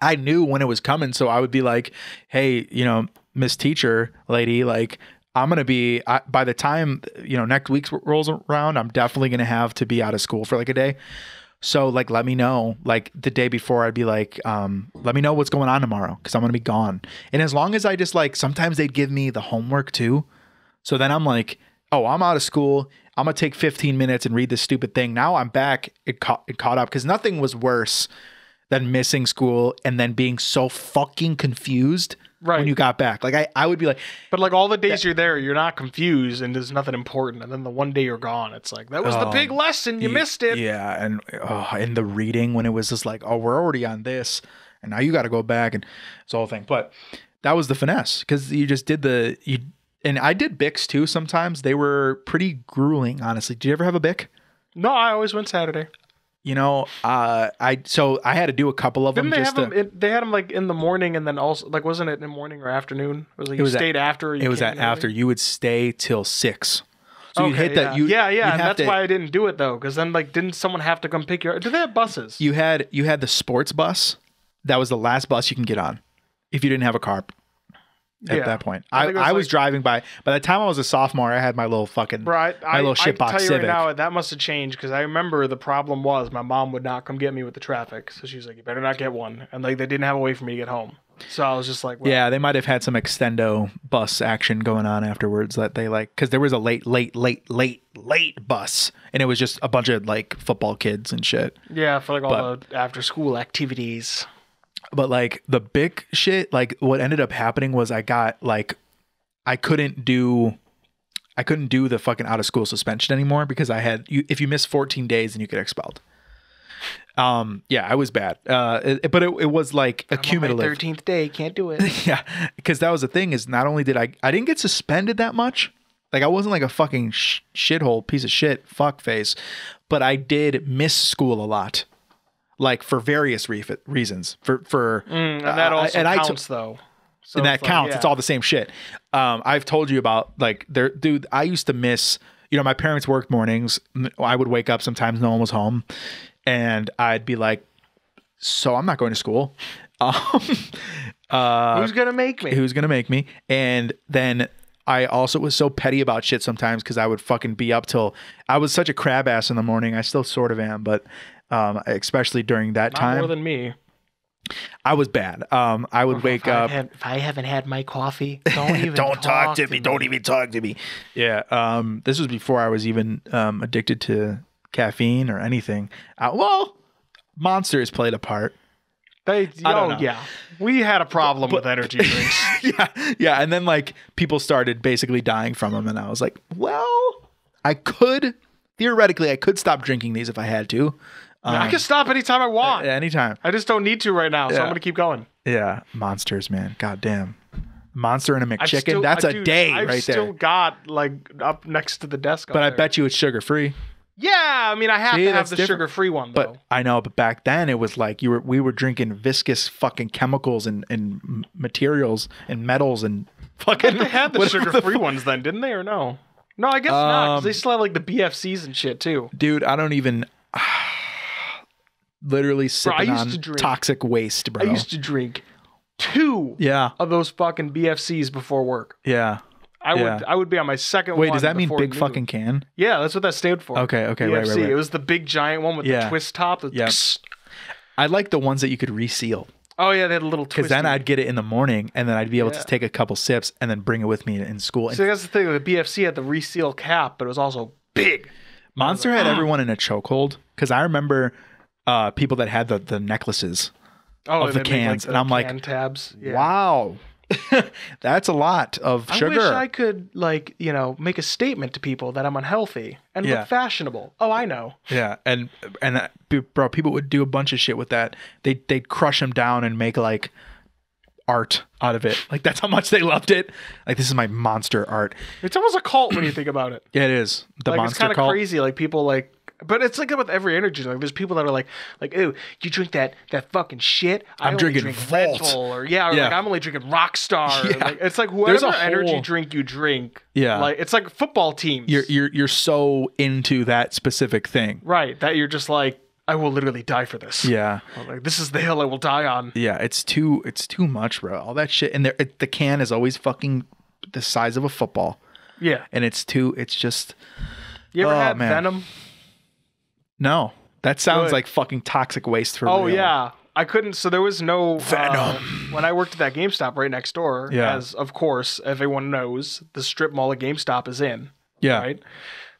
I knew when it was coming, so I would be like, hey, you know, Miss Teacher lady, like, I'm gonna be I, by the time you know next week rolls around, I'm definitely gonna have to be out of school for like a day. So like, let me know like the day before. I'd be like, um, let me know what's going on tomorrow because I'm gonna be gone. And as long as I just like, sometimes they'd give me the homework too. So then I'm like, oh, I'm out of school. I'm gonna take 15 minutes and read this stupid thing. Now I'm back. It caught it caught up because nothing was worse than missing school and then being so fucking confused Right. when you got back. Like I, I would be like, But like all the days you're there, you're not confused and there's nothing important. And then the one day you're gone, it's like that was the Oh, big lesson. You y- missed it. Yeah, and oh, and the reading when it was just like, oh, we're already on this, and now you got to go back and it's the whole thing. But that was the finesse because you just did the you. And I did Bics too. Sometimes they were pretty grueling, honestly. Did you ever have a Bic? No, I always went Saturday. You know, uh, I so I had to do a couple of Didn't them they just have to. them? It, they had them like in the morning and then also like wasn't it in the morning or afternoon? It was like It you was at- stayed after. you it was at after you would stay till six. So you hit Okay, that. yeah. You yeah, yeah. That's to- why I didn't do it though, because then like, didn't someone have to come pick you? up? Do they have buses? you had you had the sports bus. That was the last bus you can get on if you didn't have a car. At Yeah. that point, I I, think I, it was was driving by. By the time I was a sophomore, I had my little fucking Right, my little shit I box tell you Civic. right now, that must have changed because I remember the problem was my mom would not come get me with the traffic, so she was like, "You better not get one," and like they didn't have a way for me to get home, so I was just like, well, Yeah, they might have had some extendo bus action going on afterwards that they like because there was a late, late, late, late, late bus, and it was just a bunch of like football kids and shit. yeah, for like all the after school activities." But like the big shit, like what ended up happening was I got like I couldn't do I couldn't do the fucking out of school suspension anymore because I had you if you miss 14 days then you get expelled. Um yeah, I was bad. Uh it- but it, it was like a cumulative. Thirteenth day, can't do it. yeah, because that was the thing is not only did I I didn't get suspended that much, like I wasn't like a fucking sh- shithole piece of shit fuck face, but I did miss school a lot, like for various re- reasons. For for Mm, and that uh, also and I took- counts though. So and that like, counts. yeah. It's all the same shit. Um, I've told you about like there, dude. I used to miss. You know, my parents worked mornings. I would wake up sometimes. No one was home, and I'd be like, "So I'm not going to school." Um, uh, Who's gonna make me? who's gonna make me and then i also was so petty about shit sometimes because i would fucking be up till i was such a crab ass in the morning i still sort of am but um especially during that Not more than me. i was bad um i would wake if I up had- if I haven't had my coffee, don't even don't talk to me don't even talk to me yeah um this was before i was even um addicted to caffeine or anything uh, well monsters played a part They, I don't oh know. yeah, we had a problem with energy drinks. yeah, yeah. And then like people started basically dying from them, and I was like, well, I could theoretically I could stop drinking these if I had to. Um, I can stop anytime I want. anytime. I just don't need to right now, so Yeah. I'm gonna keep going. Yeah, monsters, man. God damn, monster and a McChicken. still- That's I- a dude, day I've right still there. got like up next to the desk. But I bet you it's sugar free. Yeah, I mean, I have See, to have the different. sugar-free one though. But I know, but back then it was like you were we were drinking viscous fucking chemicals and and materials and metals and fucking. they had the sugar-free fu- ones then, didn't they, or no? No, I guess not. 'cause Um, they still have like the BFCs and shit too. dude i don't even literally sipping used on to drink- toxic waste bro I used to drink two yeah of those fucking BFCs before work. yeah I Yeah. would I would be on my second wait does that mean big noon. fucking can Yeah, that's what that stood for. Okay, okay, right, right, right. It was the big giant one with Yeah. the twist top. the Yeah. i like the ones that you could reseal Oh yeah, they had a little twist. because then i'd get it in the morning and then i'd be able Yeah. to take a couple sips and then bring it with me in school So that's the thing. The BFC had the reseal cap, but it was also big. monster had everyone in a chokehold because i remember uh, people that had the, the necklaces Oh, Of the they made, cans, the and I'm like, can tabs. Yeah. wow that's a lot of I sugar wish I could like you know make a statement to people that I'm unhealthy and Yeah. look fashionable. Oh, I know. Yeah, and and that, bro, people would do a bunch of shit with that. They they'd crush them down and make like art out of it. Like that's how much they loved it. Like this is my monster art. It's almost a cult when you think about it. Yeah, it is the like it's monster kind of cult. crazy. Like people like, but it's like with every energy. Like there's people that are like, like, ooh, you drink that that fucking shit. I I'm drinking drink Volt." Red Bull, or yeah, or Yeah. like I'm only drinking Rockstar. Yeah. Like, it's like whatever a energy drink you drink. Yeah. like it's like football teams. You're you're you're so into that specific thing. right. That you're just like, I will literally die for this. Yeah. Like this is the hill I will die on. Yeah, it's too it's too much, bro. All that shit and there it, the can is always fucking the size of a football Yeah. and it's too it's just You ever Oh, had man. Venom? No. That sounds Good. like fucking toxic waste for me. Oh real. yeah. I couldn't. So there was no uh, Venom. when I worked at that GameStop right next door. Yeah. As of course everyone knows, the strip mall at GameStop is in. Yeah. Right.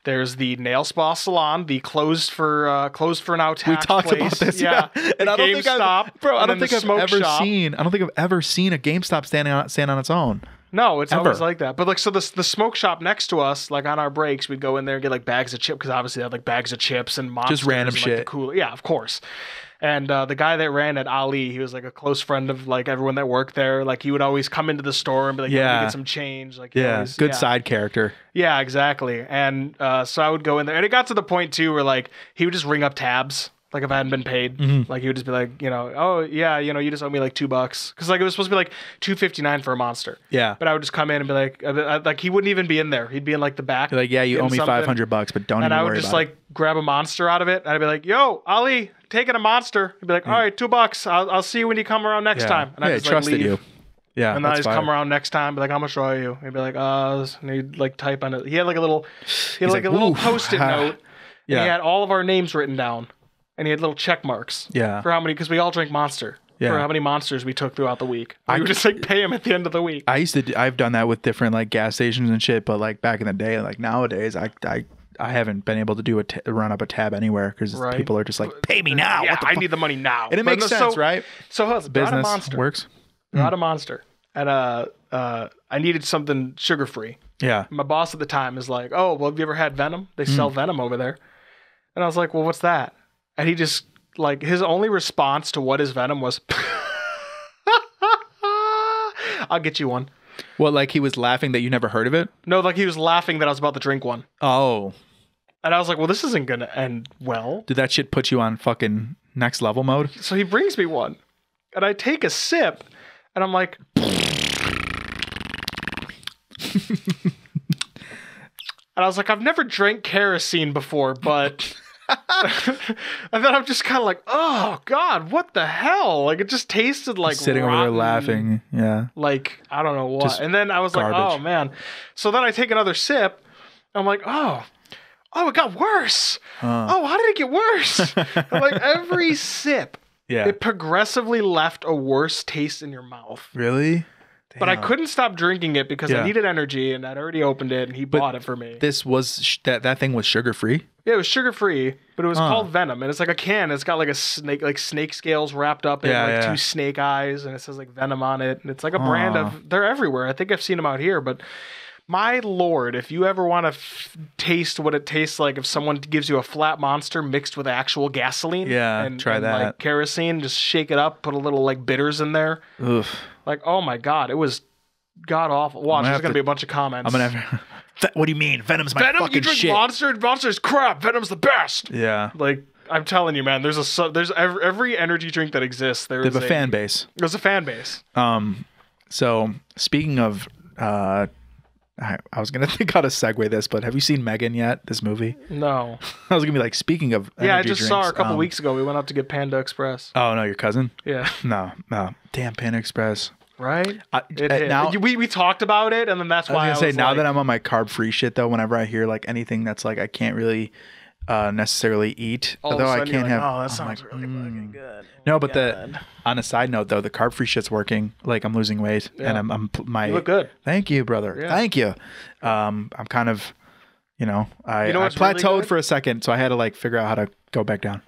There's the nail spa salon, the closed for uh, closed for now tax We talked place. about this, Yeah, yeah. And I don't think I've, bro, I don't think I've ever shop. seen. I don't think I've ever seen a GameStop standing on stand on its own. No, it's Ever. always like that. But like, so the the smoke shop next to us, like on our breaks, we'd go in there and get like bags of chips because obviously they had like bags of chips and monsters just random and, like, shit. Cool, yeah, of course. And uh, the guy that ran at Ali, he was like a close friend of like everyone that worked there. Like he would always come into the store and be like, "Yeah, Yeah. get some change." Like Yeah, always- good yeah. side character. Yeah, exactly. And uh, so I would go in there, and it got to the point too where like he would just ring up tabs. Like if I hadn't been paid, Mhm. like he would just be like, you know, oh yeah, you know, you just owe me like two bucks, because like it was supposed to be like two fifty nine for a monster. Yeah. But I would just come in and be like, I'd I'd- like he wouldn't even be in there. He'd be in like the back. You're like, yeah, you owe me 500 bucks, but don't And I would just like grab a monster out of it. And I'd be like, yo, Ali, taking a monster. He'd be like, all right, two bucks. I'll, I'll see you when you come around next yeah. time. And yeah, I I just like, trusted leave. you. Yeah. And then I just fire. come around next time, be like, how much do I owe you? He'd be like, uh, and he'd like type on it. He had like a little, he had He's like, like, a little post-it ah." note. And he had all of our names written down, and he had little check marks Yeah. for how many, because we all drank Monster. Yeah. For how many monsters we took throughout the week. I I would just like pay him at the end of the week. I used to. do- I've done that with different like gas stations and shit. But like back in the day, like nowadays, I I, I haven't been able to do a t- run up a tab anywhere because Right. people are just like, pay me now. yeah, I fuck?" need the money now. and it makes sense, so, right? So of Business monster. works. They're out of monster. And uh, uh, I needed something sugar free. Yeah. my boss at the time is like, "Oh, well, have you ever had Venom? They sell Hmm. Venom over there." And I was like, "Well, what's that?" And he just like his only response to what is Venom was, "I'll get you one." Well, like he was laughing that you never heard of it. No, like he was laughing that I was about to drink one, Oh, and I was like, "Well, this isn't gonna end well." did that shit put you on fucking next level mode? So he brings me one, and I take a sip, and I'm like. And I was like, I've never drank kerosene before, but. and then I'm just kind of like, oh God, what the hell? Like it just tasted like Sitting over there laughing. Yeah. Like I don't know what. Just and then I was like, oh man. So then I take another sip. I'm like, oh, oh, it got worse. Uh, Oh, how did it get worse? Like every sip, yeah. it progressively left a worse taste in your mouth. really? But I couldn't stop drinking it because Yeah. I needed energy, and I'd already opened it, and he bought it for me. This was sh- that that thing was sugar free. Yeah, it was sugar free, but it was Huh. called Venom, and it's like a can. It's got like a snake, like snake scales wrapped up in Yeah, like yeah. two snake eyes, and it says like Venom on it. And it's like a brand Huh. of. They're everywhere. I think I've seen them out here, but my lord, if you ever want to f- taste what it tastes like if someone gives you a flat monster mixed with actual gasoline, Yeah, and, try that. like kerosene, just shake it up, put a little like bitters in there. Oof. Like, oh my god, it was god awful. Watch, gonna there's have gonna to- be a bunch of comments. I'm gonna have. Ve- what do you mean? Venom's my Venom, fucking you drink shit. Monster, Monster's crap. Venom's the best. yeah. Like I'm telling you, man, there's a su- there's every, every energy drink that exists. They have a fan base. There's a fan base. Um, so speaking of, uh, I, I was gonna think how to segue this, but have you seen Megan yet? This movie? No. I was gonna be like, speaking of, Yeah, I energy just saw her a couple um, weeks ago. We went out to get Panda Express. Oh no, your cousin? Yeah. No, no. Damn, Panda Express. Right. I, It uh, now we we talked about it, and then that's why I was gonna I say was now like, that I'm on my carb free shit though, whenever I hear like anything that's like I can't really uh necessarily eat, all of a although I can't like, have. Oh, that I'm sounds like, really mm. fucking good. No, but the on a side note though, the carb free shit's working. Like I'm losing weight, and I'm, I'm my. You look good. Thank you, brother. Yeah. Thank you. Um, I'm kind of, you know, I, You know I what's really plateaued for a second, so I had to like figure out how to go back down.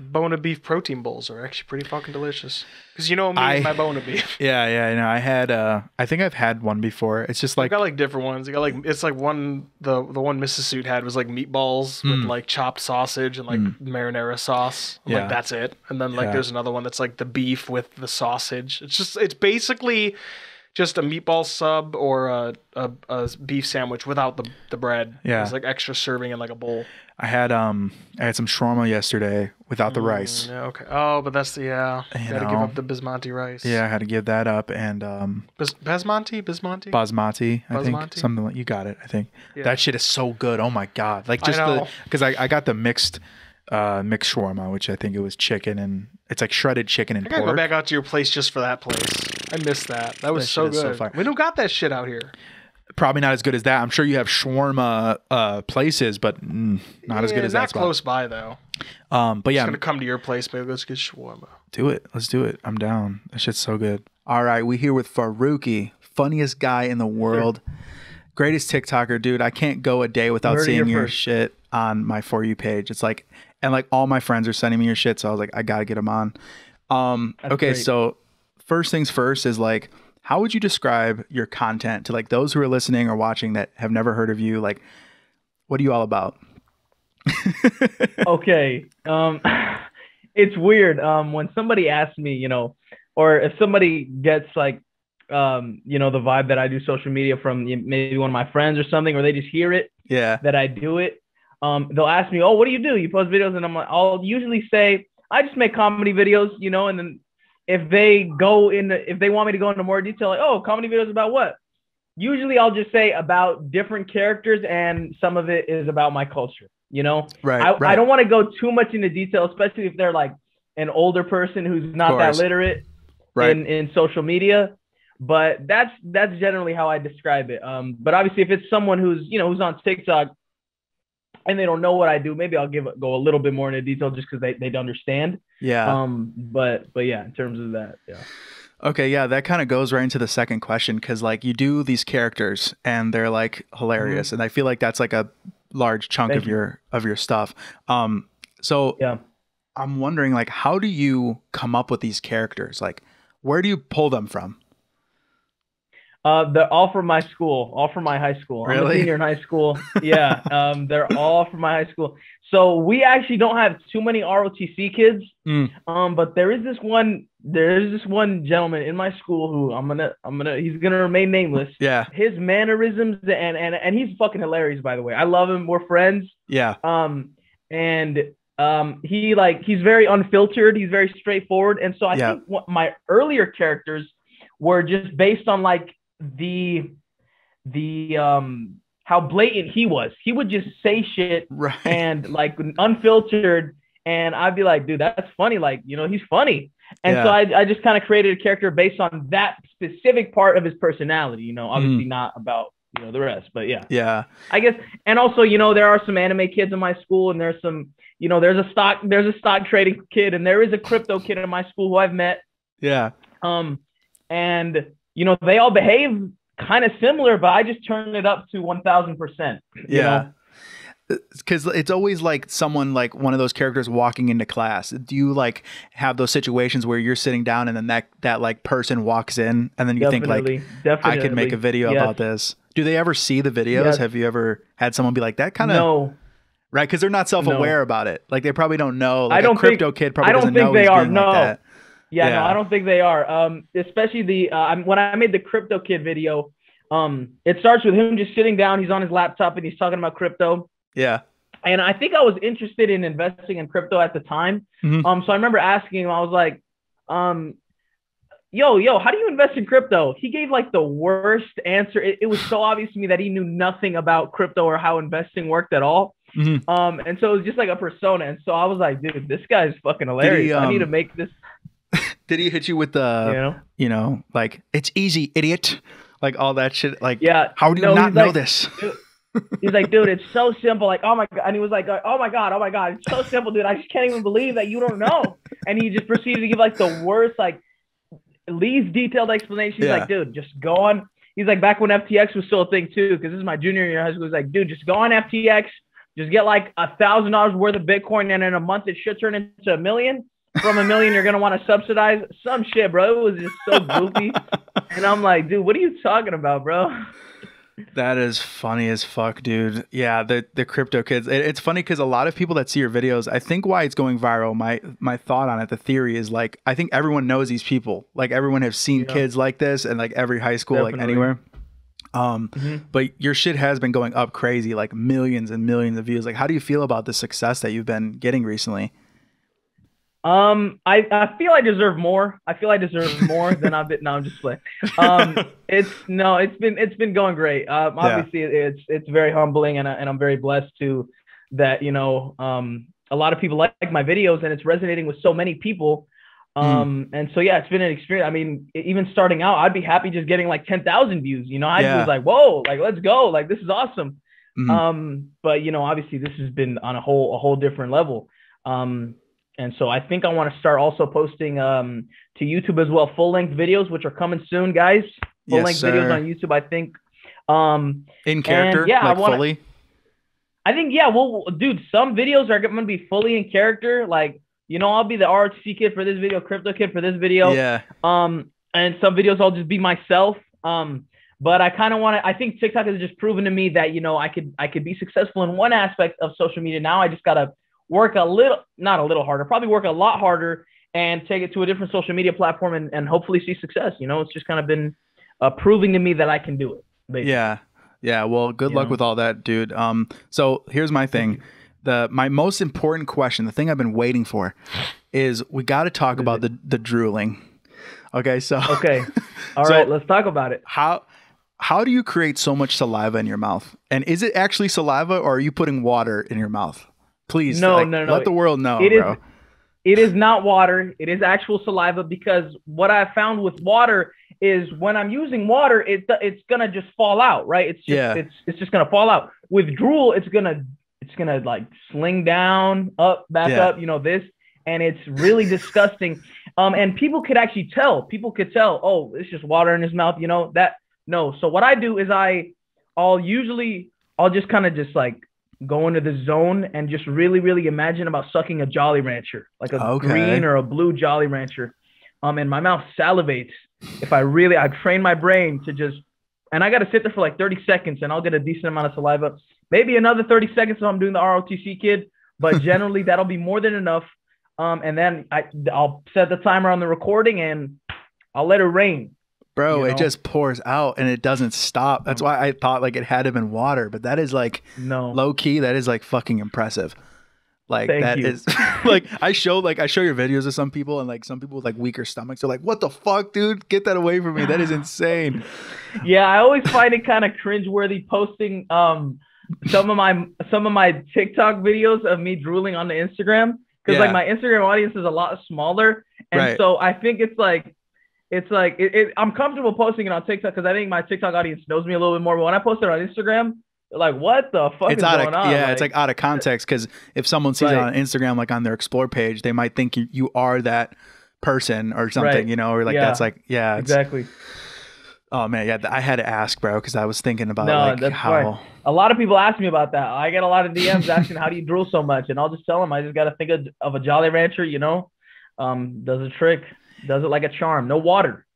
The bone of beef protein bowls are actually pretty fucking delicious. Because you know me, I- my bone of beef. Yeah, yeah. I know. I had. Uh, I think I've had one before. It's just I like got like different ones. I got like it's like one the the one Mrs. Suit had was like meatballs with Mm. like chopped sausage and like marinara sauce. I'm Yeah. Like that's it. And then like Yeah. there's another one that's like the beef with the sausage. It's just it's basically just a meatball sub or a, a, a beef sandwich without the the bread. Yeah. It's like extra serving in like a bowl. I had. Um, I had some shawarma yesterday without the rice. Yeah, okay. Oh, but that's the yeah. You You gotta give up the basmati rice. Yeah, I had to give that up, and um, Bas- basmati, basmati. basmati. I think Basmati? something like you got it. I think Yeah. that shit is so good. Oh my god! Like just the know. because I, I got the mixed uh mixed shawarma, which I think it was chicken and it's like shredded chicken and I gotta pork. go back out to your place just for that place. I missed that. That was That so shit is so good. fire. we don't got that shit out here. Probably not as good as that. I'm sure you have shawarma uh places, but mm, not as good Yeah, as not that spot. close by though. Um, but yeah, I'm gonna come to your place. Maybe let's get shawarma. do it. Let's do it. I'm down. That shit's so good. All right, we here with Faroukiie, funniest guy in the world, greatest TikToker, dude. I can't go a day without Heard it here seeing your first. shit on my for you page. It's like, and like all my friends are sending me your shit, so I was like, I gotta get them on. Um, That's okay, great. so first things first is like, how would you describe your content to like those who are listening or watching that have never heard of you? Like, what are you all about? okay. Um, it's weird. Um, when somebody asks me, you know, or if somebody gets like, um, you know, the vibe that I do social media from maybe one of my friends or something, or they just hear it Yeah, that I do it. Um, they'll ask me, "Oh, what do you do? You post videos?" And I'm like, I'll usually say, I just make comedy videos, you know, and then if they go into if they want me to go into more detail, like, oh, comedy videos about what? Usually I'll just say about different characters and some of it is about my culture, you know? Right. I, right. I don't want to go too much into detail, especially if they're like an older person who's not that literate right. in, in social media. But that's that's generally how I describe it. Um, but obviously, if it's someone who's you know who's on TikTok and they don't know what I do, maybe I'll give go a little bit more into detail just because they they'd understand. yeah. Um, but but yeah, in terms of that, yeah. Okay, yeah, that kind of goes right into the second question because like you do these characters and they're like hilarious, and I feel like that's like a large chunk Mm-hmm. Thank of you. your of your stuff. Um, so Yeah. I'm wondering like how do you come up with these characters? Like, where do you pull them from? Uh, they're all from my school, all from my high school. I'm Really? a senior in high school. Yeah, um, they're all from my high school. So we actually don't have too many ROTC kids. Mm. Um, but there is this one, there is this one gentleman in my school who I'm gonna, I'm gonna, he's gonna remain nameless. Yeah, His mannerisms and and and he's fucking hilarious, by the way. I love him. We're friends. yeah, Um, and um, he like he's very unfiltered. He's very straightforward. And so I Yeah. think what my earlier characters were just based on like the the um how blatant he was. He would just say shit right. and like unfiltered, and I'd be like, dude, that's funny. Like you know, he's funny. And so I, I just kind of created a character based on that specific part of his personality. You know, obviously not about you know the rest, but yeah. yeah, I guess, and also, you know, there are some anime kids in my school, and there's some, you know, there's a stock, there's a stock trading kid, and there is a crypto kid in my school who I've met. yeah, Um, and you know, they all behave kind of similar, but I just turned it up to one thousand percent. yeah. Because it's always like someone like one of those characters walking into class. Do you like have those situations where you're sitting down and then that that like person walks in and then you think like Definitely, definitely. I could make a video Yes. about this. Do they ever see the videos? Yes. Have you ever had someone be like that kind of No, right? Because they're not self-aware about it. Like they probably don't know. Like I don't a crypto think- kid probably I don't doesn't think know they are, no. like. Yeah, Yeah. no, I don't think they are. Um, especially the uh, when I made the crypto kid video. Um, it starts with him just sitting down. He's on his laptop and he's talking about crypto. Yeah. and I think I was interested in investing in crypto at the time. Mhm. Um, so I remember asking him, I was like, um, yo, yo, how do you invest in crypto? He gave like the worst answer. It, it was so obvious to me that he knew nothing about crypto or how investing worked at all. Mhm. Um, and so it was just like a persona. And so I was like, dude, this guy's fucking hilarious. I need to um, make this, Did he hit you with the you know? you know like it's easy, idiot? Like all that shit. Like Yeah. how do you no, not know like- this? He's like, dude, it's so simple. Like, oh my god, and he was like, uh, oh my god, oh my god, it's so simple, dude. I just can't even believe that you don't know. And he just proceeded to give like the worst, like least detailed explanation. He's Yeah. like, dude, just go on. He's like, back when FTX was still a thing too, because this is my junior year in high school. He's like, dude, just go on FTX, just get like a thousand dollars worth of Bitcoin, and in a month it should turn into a million. From a million, you're gonna want to subsidize some shit, bro. It was just so goofy. and I'm like, dude, what are you talking about, bro? That is funny as fuck, dude. Yeah, the the crypto kids. It, it's funny because a lot of people that see your videos, I think why it's going viral. My my thought on it, the theory is like I think everyone knows these people. Like everyone has seen Yeah. kids like this, and like every high school, like anywhere. Um, Mhm. but your shit has been going up crazy, like millions and millions of views. Like, how do you feel about the success that you've been getting recently? Um, I, I feel I deserve more. I feel I deserve more than I've been. No, I'm just playing. Um, it's no, it's been it's been going great. Um, Yeah. obviously it's it's very humbling, and I, and I'm very blessed to that. You know, um, a lot of people like my videos, and it's resonating with so many people. Um, and so yeah, it's been an experience. I mean, even starting out, I'd be happy just getting like ten thousand views. You know, I Yeah. was like, whoa, like let's go, like this is awesome. Mhm. Um, but you know, obviously this has been on a whole a whole different level. Um, and so I think I want to start also posting um to YouTube as well, full length videos, which are coming soon, guys. Full Yes, length videos on YouTube. I think. Um, In character, yeah, I like wanna- fully. I think yeah. Well, dude, some videos are going to be fully in character. Like you know, I'll be the ROTC kid for this video, crypto kid for this video. Yeah, Um, and some videos I'll just be myself. Um, but I kind of want to. I think TikTok has just proven to me that you know I could I could be successful in one aspect of social media. Now I just gotta work a little, not a little harder, probably work a lot harder and take it to a different social media platform and, and hopefully see success. You know, it's just kind of been uh, proving to me that I can do it. basically. yeah, yeah. Well, good You luck know? with all that, dude. Um, so here's my thing. the my most important question, the thing I've been waiting for, is we got to talk about the the drooling. Okay, so Okay. all So- right, let's talk about it. how how do you create so much saliva in your mouth? And is it actually saliva, or are you putting water in your mouth? Please, No, like, no, no. Let the world know, It is- bro. It is not water. It is actual saliva because what I found with water is when I'm using water, it it's gonna just fall out, right? It's just Yeah. it's it's just gonna fall out. With drool, it's gonna it's gonna like sling down, up, back Yeah. up, you know, this, and it's really disgusting. Um, and people could actually tell. People could tell, oh, it's just water in his mouth, you know, that no. So what I do is I I'll usually I'll just kind of just like go into the zone and just really, really imagine about sucking a Jolly Rancher, like a Okay. green or a blue Jolly Rancher. Um, and my mouth salivates. If I really, I train my brain to just, and I got to sit there for like 30 seconds, and I'll get a decent amount of saliva. Maybe another 30 seconds if I'm doing the ROTC kid, but generally that'll be more than enough. Um, and then I, I'll set the timer on the recording, and I'll let it rain. Bro, you it just pours out and it doesn't stop. That's why I thought like it had to have been water, but that is like No, low key. That is like fucking impressive. Like Thank that is like I show like I show your videos to some people and like some people with like weaker stomachs are like, what the fuck, dude? Get that away from me. That is insane. yeah, I always find it kind of cringeworthy posting um some of my some of my TikTok videos of me drooling on the Instagram because Yeah. like my Instagram audience is a lot smaller, and Right. so I think it's like it's like it, it, I'm comfortable posting it on TikTok because I think my TikTok audience knows me a little bit more. But when I post it on Instagram, like, "What the fuck it's is out going of on?" yeah, it's like out of context because if someone sees it on Instagram, like on their explore page, they might think you, you are that person or something, Right. you know, or like Yeah. that's like yeah, exactly. oh man, yeah, I had to ask, bro, because I was thinking about No, like that's how fine. A lot of people ask me about that. I get a lot of DMs asking, "How do you drool so much?" And I'll just tell them, I just got to think of, of a Jolly Rancher, you know, um, does a trick, does it like a charm. No water,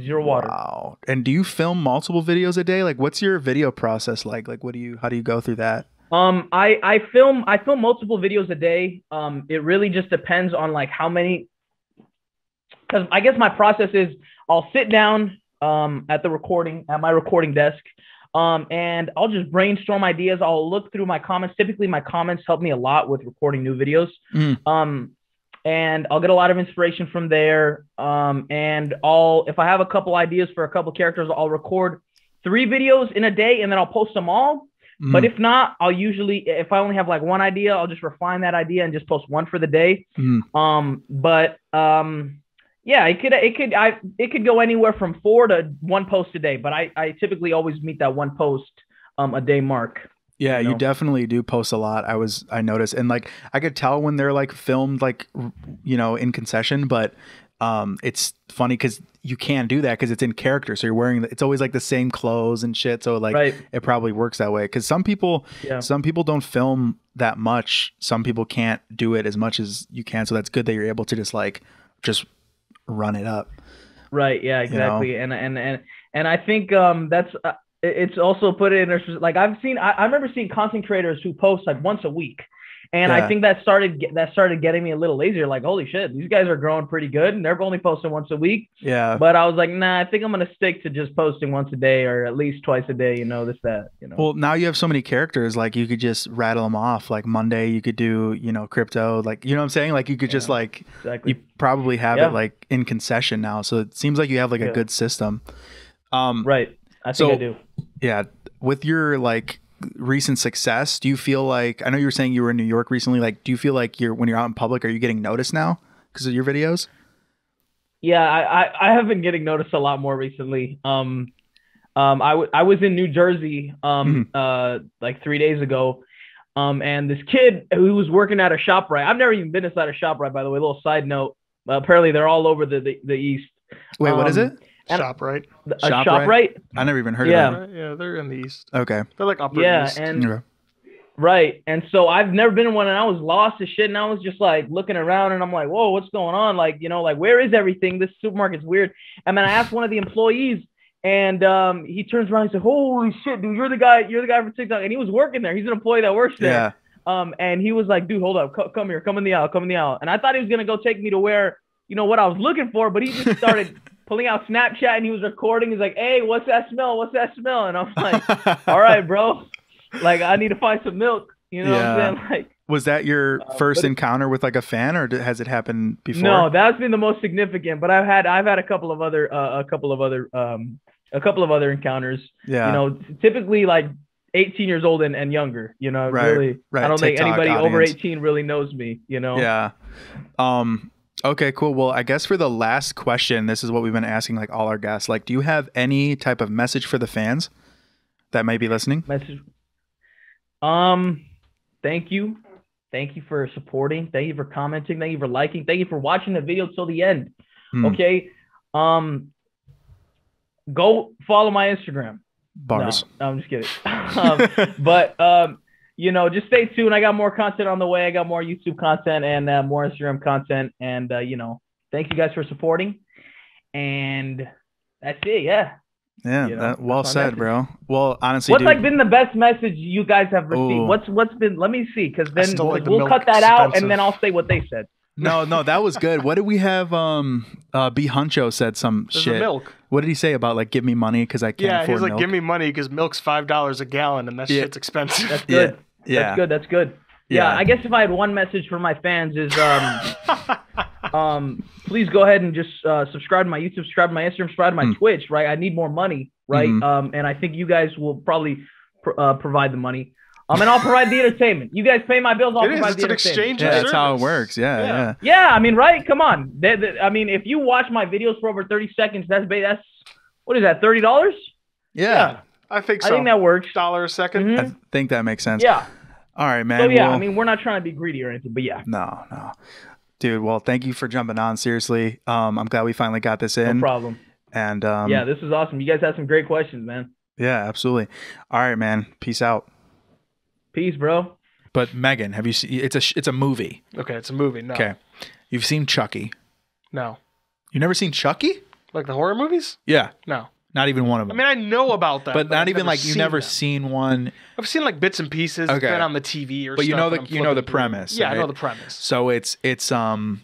zero water. Wow. And do you film multiple videos a day? Like what's your video process like? Like what do you how do you go through that? Um, I I film I film multiple videos a day. Um, it really just depends on like how many. Because I guess my process is I'll sit down um at the recording at my recording desk. Um, and I'll just brainstorm ideas. I'll look through my comments. Typically, my comments help me a lot with recording new videos. Mm. Um, and I'll get a lot of inspiration from there. Um, and I'll if I have a couple ideas for a couple characters, I'll record three videos in a day, and then I'll post them all. But Mm. if not, I'll usually if I only have like one idea, I'll just refine that idea and just post one for the day. Mm. Um, but um, yeah, it could it could I it could go anywhere from four to one post a day. But I I typically always meet that one post um a day mark. Yeah, you you definitely do post a lot. I was I noticed and like I could tell when they're like filmed like you know in concession, but um it's funny cuz you can't do that cuz it's in character. So you're wearing the, it's always like the same clothes and shit. So like right. it probably works that way cuz some people Yeah. some people don't film that much. Some people can't do it as much as you can. So that's good that you're able to just like just run it up. Right. Yeah. You know? Exactly. And and and and I think um that's uh, it's also put it in a, like I've seen I, I remember seeing content creators who post like once a week. And Yeah. I think that started that started getting me a little lazier. Like, holy shit, these guys are growing pretty good, and they're only posting once a week. Yeah. But I was like, nah, I think I'm gonna stick to just posting once a day or at least twice a day. You know, this that. You know. Well, now you have so many characters, like you could just rattle them off. Like Monday, you could do, you know, crypto. Like, you know what I'm saying? Like, you could just like, exactly. you probably have Yeah. it like in concession now. So it seems like you have like a good system. Um, right. I think so- I do. Yeah. With your like recent success, do you feel like, I know you were saying you were in New York recently. Like, do you feel like you're, when you're out in public, are you getting noticed now because of your videos? Yeah, I, I, I have been getting noticed a lot more recently. Um, um, I, w- I was in New Jersey um, uh, like three days ago, um, and this kid who was working at a ShopRite. I've never even been inside a ShopRite, by the way. little side note. Uh, apparently, they're all over the the, the east. Wait, what is Um, it? And- ShopRite. A ShopRite? shop right, I never even heard yeah. of Right, Yeah, they're in the east. Okay. They're like upper yeah, east. and Okay. Right. And so I've never been in one and I was lost as shit. And I was just like looking around and I'm like, whoa, what's going on? Like, you know, like where is everything? This supermarket's weird. And then I asked one of the employees and um, he turns around and said, Holy shit, dude, you're the guy, you're the guy from TikTok. And he was working there. He's an employee that works there. Yeah. Um, and he was like, dude, hold up, Co- come here, come in the aisle, come in the aisle. And I thought he was gonna go take me to where, you know, what I was looking for, but he just started pulling out Snapchat and he was recording. He's like, Hey, what's that smell? What's that smell? And I'm like, All right, bro. Like I need to find some milk. You know what I'm saying? Like Was that your first Uh, but- encounter with like a fan, or has it happened before? No, that's been the most significant. But I've had I've had a couple of other uh, a couple of other um a couple of other encounters. yeah. You know, typically like 18 years old and, and younger. You know, Right, really. right, I don't think TikTok anybody over 18 really knows me. You know. Yeah. Um. Okay. Cool. Well, I guess for the last question, this is what we've been asking like all our guests. Like, do you have any type of message for the fans that might be listening? Message. Um, thank you, thank you for supporting. Thank you for commenting. Thank you for liking. Thank you for watching the video till the end. Hmm, Okay. Um, go follow my Instagram. Bars. No, I'm just kidding. um, but um, you know, just stay tuned. I got more content on the way. I got more YouTube content and uh, more Instagram content. And uh, you know, thank you guys for supporting. And that's it. Yeah. Yeah. you know, that, well said, message. bro. Well, honestly, What's dude, like been the best message you guys have received? Ooh. What's what's been? Let me see, because then still like the we'll cut that out, and then I'll say what they said. No, no, that was good. What did we have? Um, uh, B Huncho said some There's shit. milk. What did he say about like give me money because I can't afford it? Yeah, afford he's like, milk? give me money because milk's five dollars a gallon, and that Yeah. shit's expensive. That's good. yeah. That's good. That's good. Yeah. Yeah. I guess if I had one message for my fans is um um please go ahead and just uh, subscribe to my YouTube, subscribe to my Instagram, subscribe to my Mm. Twitch. Right, I need more money. Right, Mhm. um, and I think you guys will probably pr- uh, provide the money. Um, and I'll provide the entertainment. You guys pay my bills. I'll It is. provide It's the an exchange yeah, that's how it works. Yeah, Yeah. yeah. Yeah, I mean, right? Come on. They- they- I mean, if you watch my videos for over 30 seconds, that's that's what is that? Thirty dollars? Yeah. I think so. I think that works. dollar a 2nd Mhm. I think that makes sense. Yeah. All right, man. So yeah, well- I mean, we're not trying to be greedy or anything, but yeah, No, no. Dude, well, thank you for jumping on. Seriously, um, I'm glad we finally got this in. no problem. And um, yeah, this is awesome. You guys had some great questions, man. yeah, absolutely. All right, man. Peace out. Peace, bro. But Megan, have you seen? It's a it's a movie. Okay, it's a movie. No. Okay, you've seen Chucky. No. You never seen Chucky? Like the horror movies? Yeah, No. not even one of them. I mean, I know about them, but not I've even like you've never them. seen one. I've seen like bits and pieces. Okay. been on the TV or. But you know the- you know the premise, Yeah, I know the premise. So it's it's um,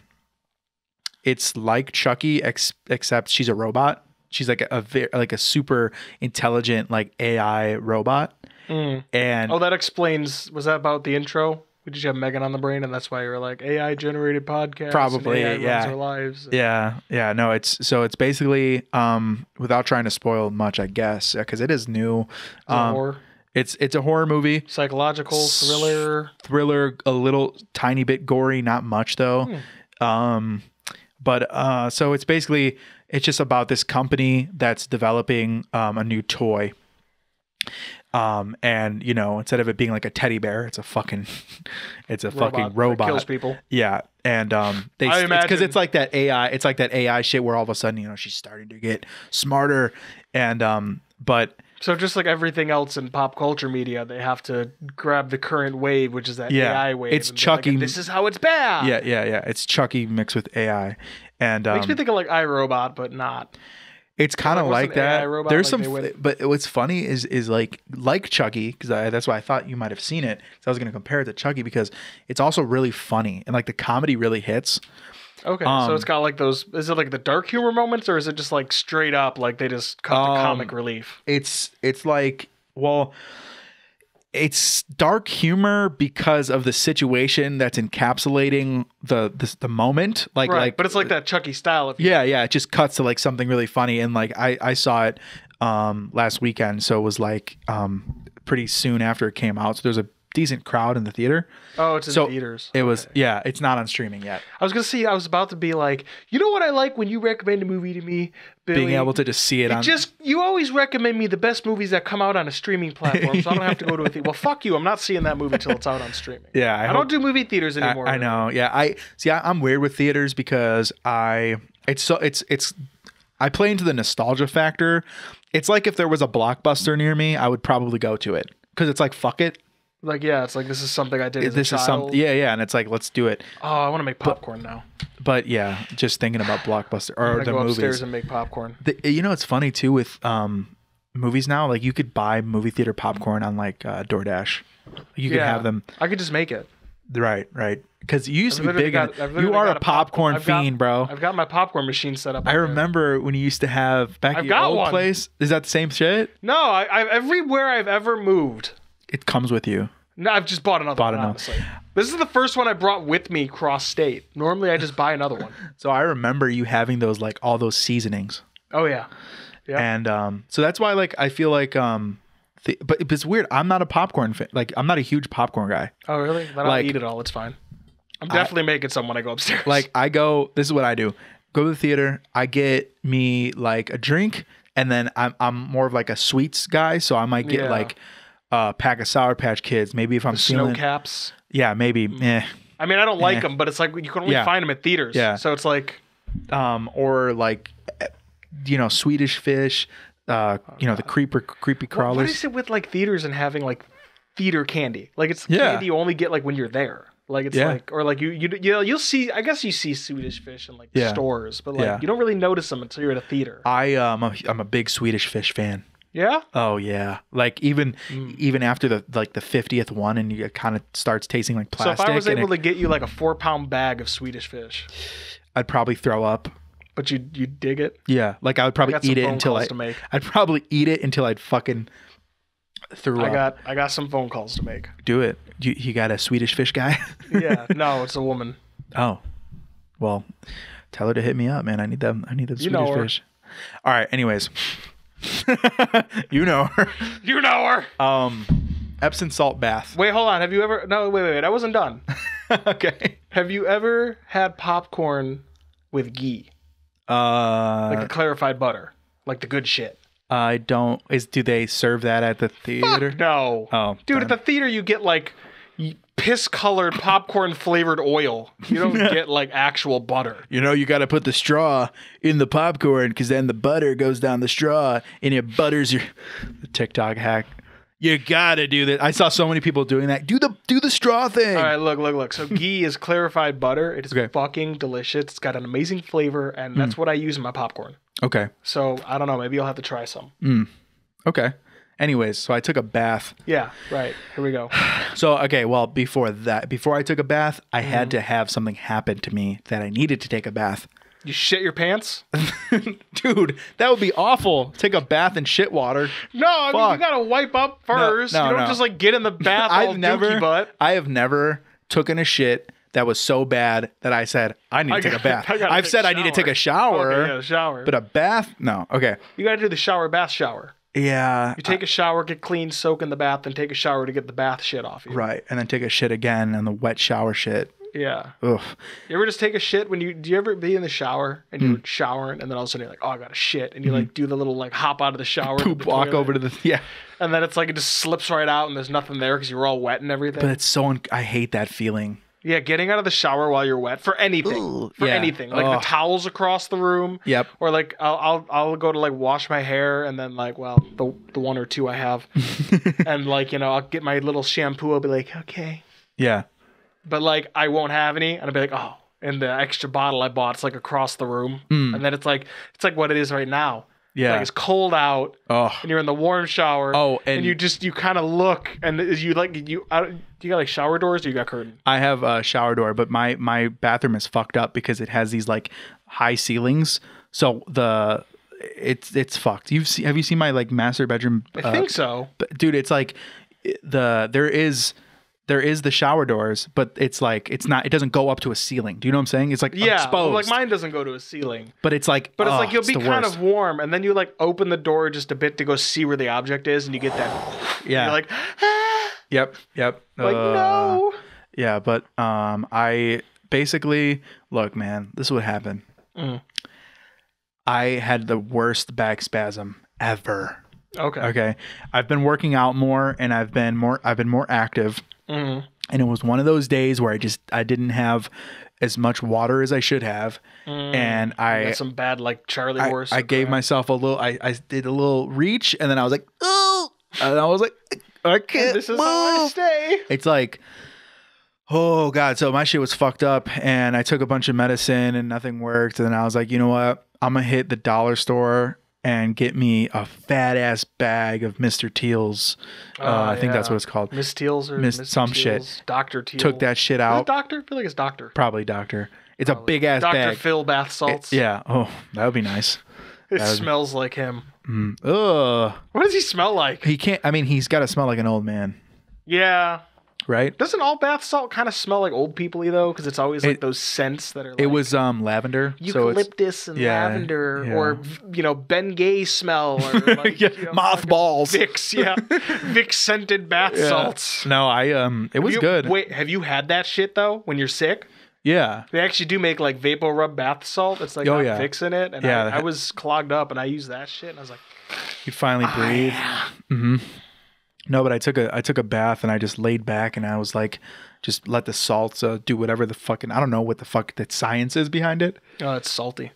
it's like Chucky, ex- except she's a robot. She's like a, a ve- like a super intelligent like AI robot, Mm. and Oh, that explains. Was that about the intro? Did you have Megan on the brain, and that's why you were like AI generated podcast? Probably, and AI runs yeah. Our lives. Yeah, yeah, no, it's so it's basically um without trying to spoil much, I guess, because it is new. Um, horror, it's it's a horror movie, psychological thriller. thriller, a little tiny bit gory, not much though. Um, but uh, so it's basically it's just about this company that's developing um a new toy. Um, and you know, instead of it being like a teddy bear, it's a fucking, it's a fucking robot. kills people. Yeah, and um, they it's because imagine- it's like that AI. It's like that AI shit where all of a sudden you know she's starting to get smarter, and um, but So just like everything else in pop culture media, they have to grab the current wave, which is that Yeah, AI wave. it's be like, Chucky- this is how it's bad. yeah, yeah, yeah. It's Chucky mixed with AI, and um, Makes me think of like iRobot, but not. It's kind of like, like that. robot, There's like, some, f- but what's funny is is like like Chucky because that's why I thought you might have seen it. So I was gonna compare it to Chucky because it's also really funny and like the comedy really hits. Okay, Um, so it's got like those. Is it like the dark humor moments, or is it just like straight up like they just cut Um, the comic relief? it's it's like well it's dark humor because of the situation that's encapsulating the the, the moment like right, like but it's like that Chucky style. If you, yeah yeah it just cuts to like something really funny and like i i saw it um last weekend so it was like um pretty soon after it came out so there's a decent crowd in the theater oh, it's in so theaters. it was Okay. yeah it's not on streaming yet I was gonna see. I was about to be like, you know what I like when you recommend a movie to me, Billy? being able to just see it You on just you always recommend me the best movies that come out on a streaming platform, so I don't have to go to a theater. Well, fuck you. I'm not seeing that movie until it's out on streaming. yeah I, hope- don't do movie theaters I- anymore. I, know. Yeah, I see. I, I'm weird with theaters because I it's so it's it's I play into the nostalgia factor. It's like if there was a blockbuster near me, I would probably go to it because it's like fuck it. Like yeah, it's like this is something I did. As this is child. some yeah yeah, and it's like let's do it. Oh, I want to make popcorn now. But yeah, just thinking about blockbuster I'm or the go movies. upstairs and make popcorn. The, you know, it's funny too with um movies now. Like you could buy movie theater popcorn on like uh, DoorDash. You could have them. I could just make it. Right, right. Because you used to I've be big. got- you are a popcorn got- fiend, bro. I've got my popcorn machine set up. I there. remember when you used to have back I've at your got old one. place. Is that the same shit? No, I, I everywhere I've ever moved. It comes with you. No, I've just bought another Bought one. another. This is the first one I brought with me cross state. Normally, I just buy another one. So I remember you having those like all those seasonings. Oh yeah, yeah. And um, so that's why like I feel like um, th- but it's weird. I'm not a popcorn fan. Like I'm not a huge popcorn guy. oh really? Then I'll like- eat it all. It's fine. I'm definitely making some when I go upstairs. Like I go. This is what I do. Go to the theater. I get me like a drink, and then I'm I'm more of like a sweets guy. So I might get Yeah. like a pack of Sour Patch Kids. Maybe if I'm snow feeling, caps. yeah, maybe. Eh. I mean, I don't like Eh. them, but it's like you can only Yeah. find them at theaters. Yeah. So it's like um, or like, eh, you know, Swedish fish. Uh, you know, the creeper creepy what, what crawlers. is it with like theaters and having like theater candy? Like it's Yeah. candy you only get like when you're there. Like it's Yeah. like or like you you you know, you'll see. I guess you see Swedish fish in like Yeah. stores, but like Yeah. you don't really notice them until you're at a theater. I um, I'm a big Swedish fish fan. Yeah. Oh yeah, like even Mm. even after the like the fiftieth one, and it kind of starts tasting like plastic. So if I was able it- to get you like a four pound bag of Swedish fish, I'd probably throw up. but you you dig it, Yeah, like I would probably some eat it until I. I'd probably eat it until I'd fucking threw I up. got I got some phone calls to make. Do it. You you got a Swedish fish guy? Yeah. no, it's a woman. oh, well, tell her to hit me up, man. I need them. I need them You Swedish fish. All right. Anyways, you know her. You know her. Um, Epsom salt bath. Wait, hold on. Have you ever? No, wait, wait, wait. I wasn't done. okay. Have you ever had popcorn with ghee, Uh, like the clarified butter, like the good shit? I don't. Is do they serve that at the theater? No. Oh, Dude, at the theater you get like piss colored popcorn flavored oil. You don't get like actual butter. You know, you got to put the straw in the popcorn because then the butter goes down the straw and it butters your TikTok hack. You gotta do that. I saw so many people doing that. Do the do the straw thing. All right, look, look, look. So ghee is clarified butter. It is Okay. Fucking delicious. It's got an amazing flavor, and that's mm. what I use in my popcorn. Okay. So I don't know. Maybe you'll have to try some. Mm. Okay. Anyways, so I took a bath. Yeah, right. Here we go. So okay, well before that, before I took a bath, I had Mm-hmm. to have something happen to me that I needed to take a bath. You shit your pants? Dude, that would be awful. Take a bath in shit water. No, I mean Fuck. you gotta wipe up first. no, you don't no. just like get in the bath all I've never, dookie butt. I have never taken a shit that was so bad that I said I need to I take a bath. I gotta I've take said a I need to take a shower. shower, Okay, yeah, shower. but a bath, no. Okay, you gotta do the shower bath shower. Yeah, You take a shower, get clean, soak in the bath, then take a shower to get the bath shit off you. right, and then take a shit again and the wet shower shit. Yeah. Ugh. You ever just take a shit when you do you ever be in the shower and you're hmm. showering and then all of a sudden you're like, oh I got a shit and you hmm. like do the little like hop out of the shower Poop, the walk over to the yeah. and then it's like it just slips right out and there's nothing there because you're all wet and everything. But it's so un- I hate that feeling. Yeah, getting out of the shower while you're wet for anything, Ugh, for yeah. anything, like Ugh. the towels across the room. Yep. Or like I'll, I'll I'll go to like wash my hair and then like well the the one or two I have and like you know I'll get my little shampoo I'll be like okay Yeah. but like I won't have any and I'll be like oh and the extra bottle I bought it's like across the room hmm. and then it's like it's like what it is right now. Yeah. like it's cold out oh. and you're in the warm shower Oh, and, and- you just you kind of look and is you like you I, don't- you got like shower doors or you got curtain I have a shower door, but my my bathroom is fucked up because it has these like high ceilings. So the it's it's fucked. You've seen have you seen my like master bedroom? I uh, think so dude it's like the there is there is the shower doors but it's like it's not it doesn't go up to a ceiling do you know what i'm saying it's like yeah exposed well, like mine doesn't go to a ceiling but it's like But it's oh, like you'll be kind worst. of warm, and then you like open the door just a bit to go see where the object is, and you get that. yeah You're like, ah, yep yep like Uh, no. yeah but um i basically look man this is what happened Mm. i had the worst back spasm ever Okay. okay i've been working out more and i've been more i've been more active Mhm. and it was one of those days where I just I didn't have as much water as I should have, and I got some bad like Charlie I, horse. I gave crap. myself a little I, I did a little reach, and then I was like oh, and I was like I can't This is how I move. stay. It's like oh god, so my shit was fucked up, and I took a bunch of medicine and nothing worked, and then I was like you know what I'm gonna hit the dollar store. And get me a fat ass bag of Mr. Teal's. Uh, Oh, I think that's what it's called. Miss Teals or Miss Mr. some shit. Doctor Teal. Took that shit Is it out. Doctor? I feel like it's Doctor. Probably doctor. It's a big ass Doctor bag. Phil bath salts. Yeah. Oh, that would be nice. It smells like him. Mm. Ugh. What does he smell like? He can't. I mean, he's got to smell like an old man. Yeah. Right? Doesn't all bath salt kind of smell like old people though? Because it's always like It- those scents that are. Like It was um lavender. So it's eucalyptus and yeah, lavender, yeah. or you know Bengay smell, or like, yeah, you know, mothballs. Vicks, yeah, Vicks scented bath salts. No, I um it was You- good. Wait, have you had that shit though? When you're sick, Yeah. they actually do make like vapor rub bath salt. It's like Oh, yeah. Vicks in it, and Yeah, I, I was clogged up, and I used that shit, and I was like, You'd finally Ah, breathe. hmm No, but I took a I took a bath and I just laid back and I was like, just let the salts uh, do whatever the fucking I don't know what the fuck the science is behind it. oh, it's salty.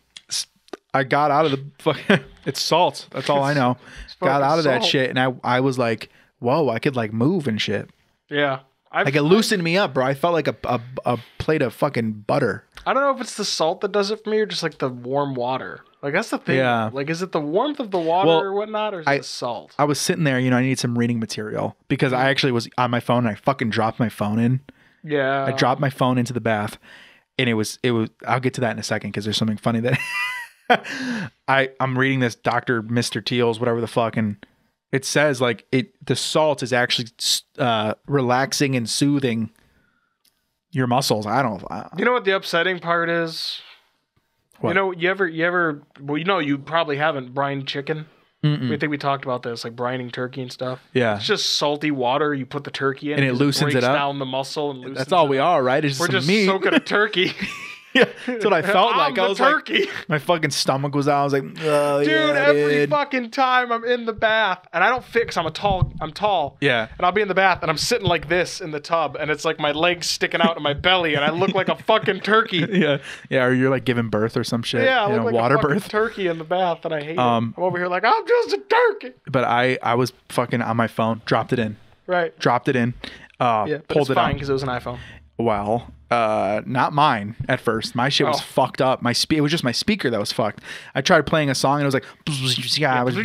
I got out of the fuck. it's salt. That's all I know. got out of that shit and I I was like, whoa, I could like move and shit. Yeah. I've, Like it loosened me up, bro. I felt like a, a a plate of fucking butter. I don't know if it's the salt that does it for me or just like the warm water. Like that's the thing. Yeah. Like, is it the warmth of the water Well, or whatnot, or is I- it the salt? I was sitting there, you know, I needed some reading material because I actually was on my phone and I fucking dropped my phone in. yeah. I dropped my phone into the bath, and it was it was. I'll get to that in a second because there's something funny that I I'm reading this Doctor Mister Teals whatever the fuck, and it says like it the salt is actually uh, relaxing and soothing your muscles. I don't. I, You know what the upsetting part is? What? You know, you ever, you ever, well, you know, you probably haven't brined chicken. Mm-mm. We think we talked about this, like brining turkey and stuff. yeah, It's just salty water. You put the turkey in, And it just loosens it breaks up? down the muscle, and loosens that's all we are, right? It's We're just just some meat. soaking a turkey. yeah, that's what I felt I'm like. I was like, turkey. my fucking stomach was out. I was like, oh, Dude, yeah, every dude. fucking time I'm in the bath, and I don't fit 'cause I'm a tall, I'm tall. yeah. And I'll be in the bath, and I'm sitting like this in the tub, and it's like my legs sticking out of my belly, and I look like a fucking turkey. Yeah, yeah, or you're like giving birth or some shit. Yeah, I look know, like water a birth. turkey in the bath, and I hate Um, it. I'm over here like I'm just a turkey. But I, I was fucking on my phone, dropped it in, Right. dropped it in, uh, Yeah, pulled it fine out. because it was an iPhone. Well, uh, not mine at first. My shit was Oh. fucked up. My spe- it was just my speaker that was fucked. I tried playing a song and it was like, yeah, I was,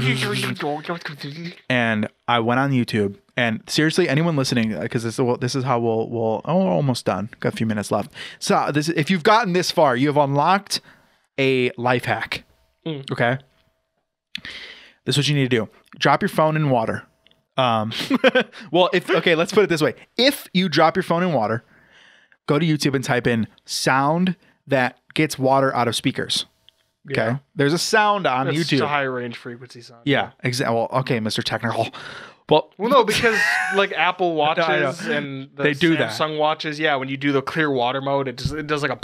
and I went on YouTube. And seriously, anyone listening, because this, well, this is how we'll, we'll, oh, we're almost done. Got a few minutes left. So this, if you've gotten this far, you have unlocked a life hack. Mm. Okay. This is what you need to do. Drop your phone in water. Um, well, if okay, let's put it this way: if you drop your phone in water, go to YouTube and type in sound that gets water out of speakers. Okay, Yeah. there's a sound on It's YouTube. a high range frequency sound. yeah, exactly. Well, okay, Mr. Technical. Well, Well, no, because like Apple watches and the They do that. Samsung watches, yeah, when you do the clear water mode, it just it does like a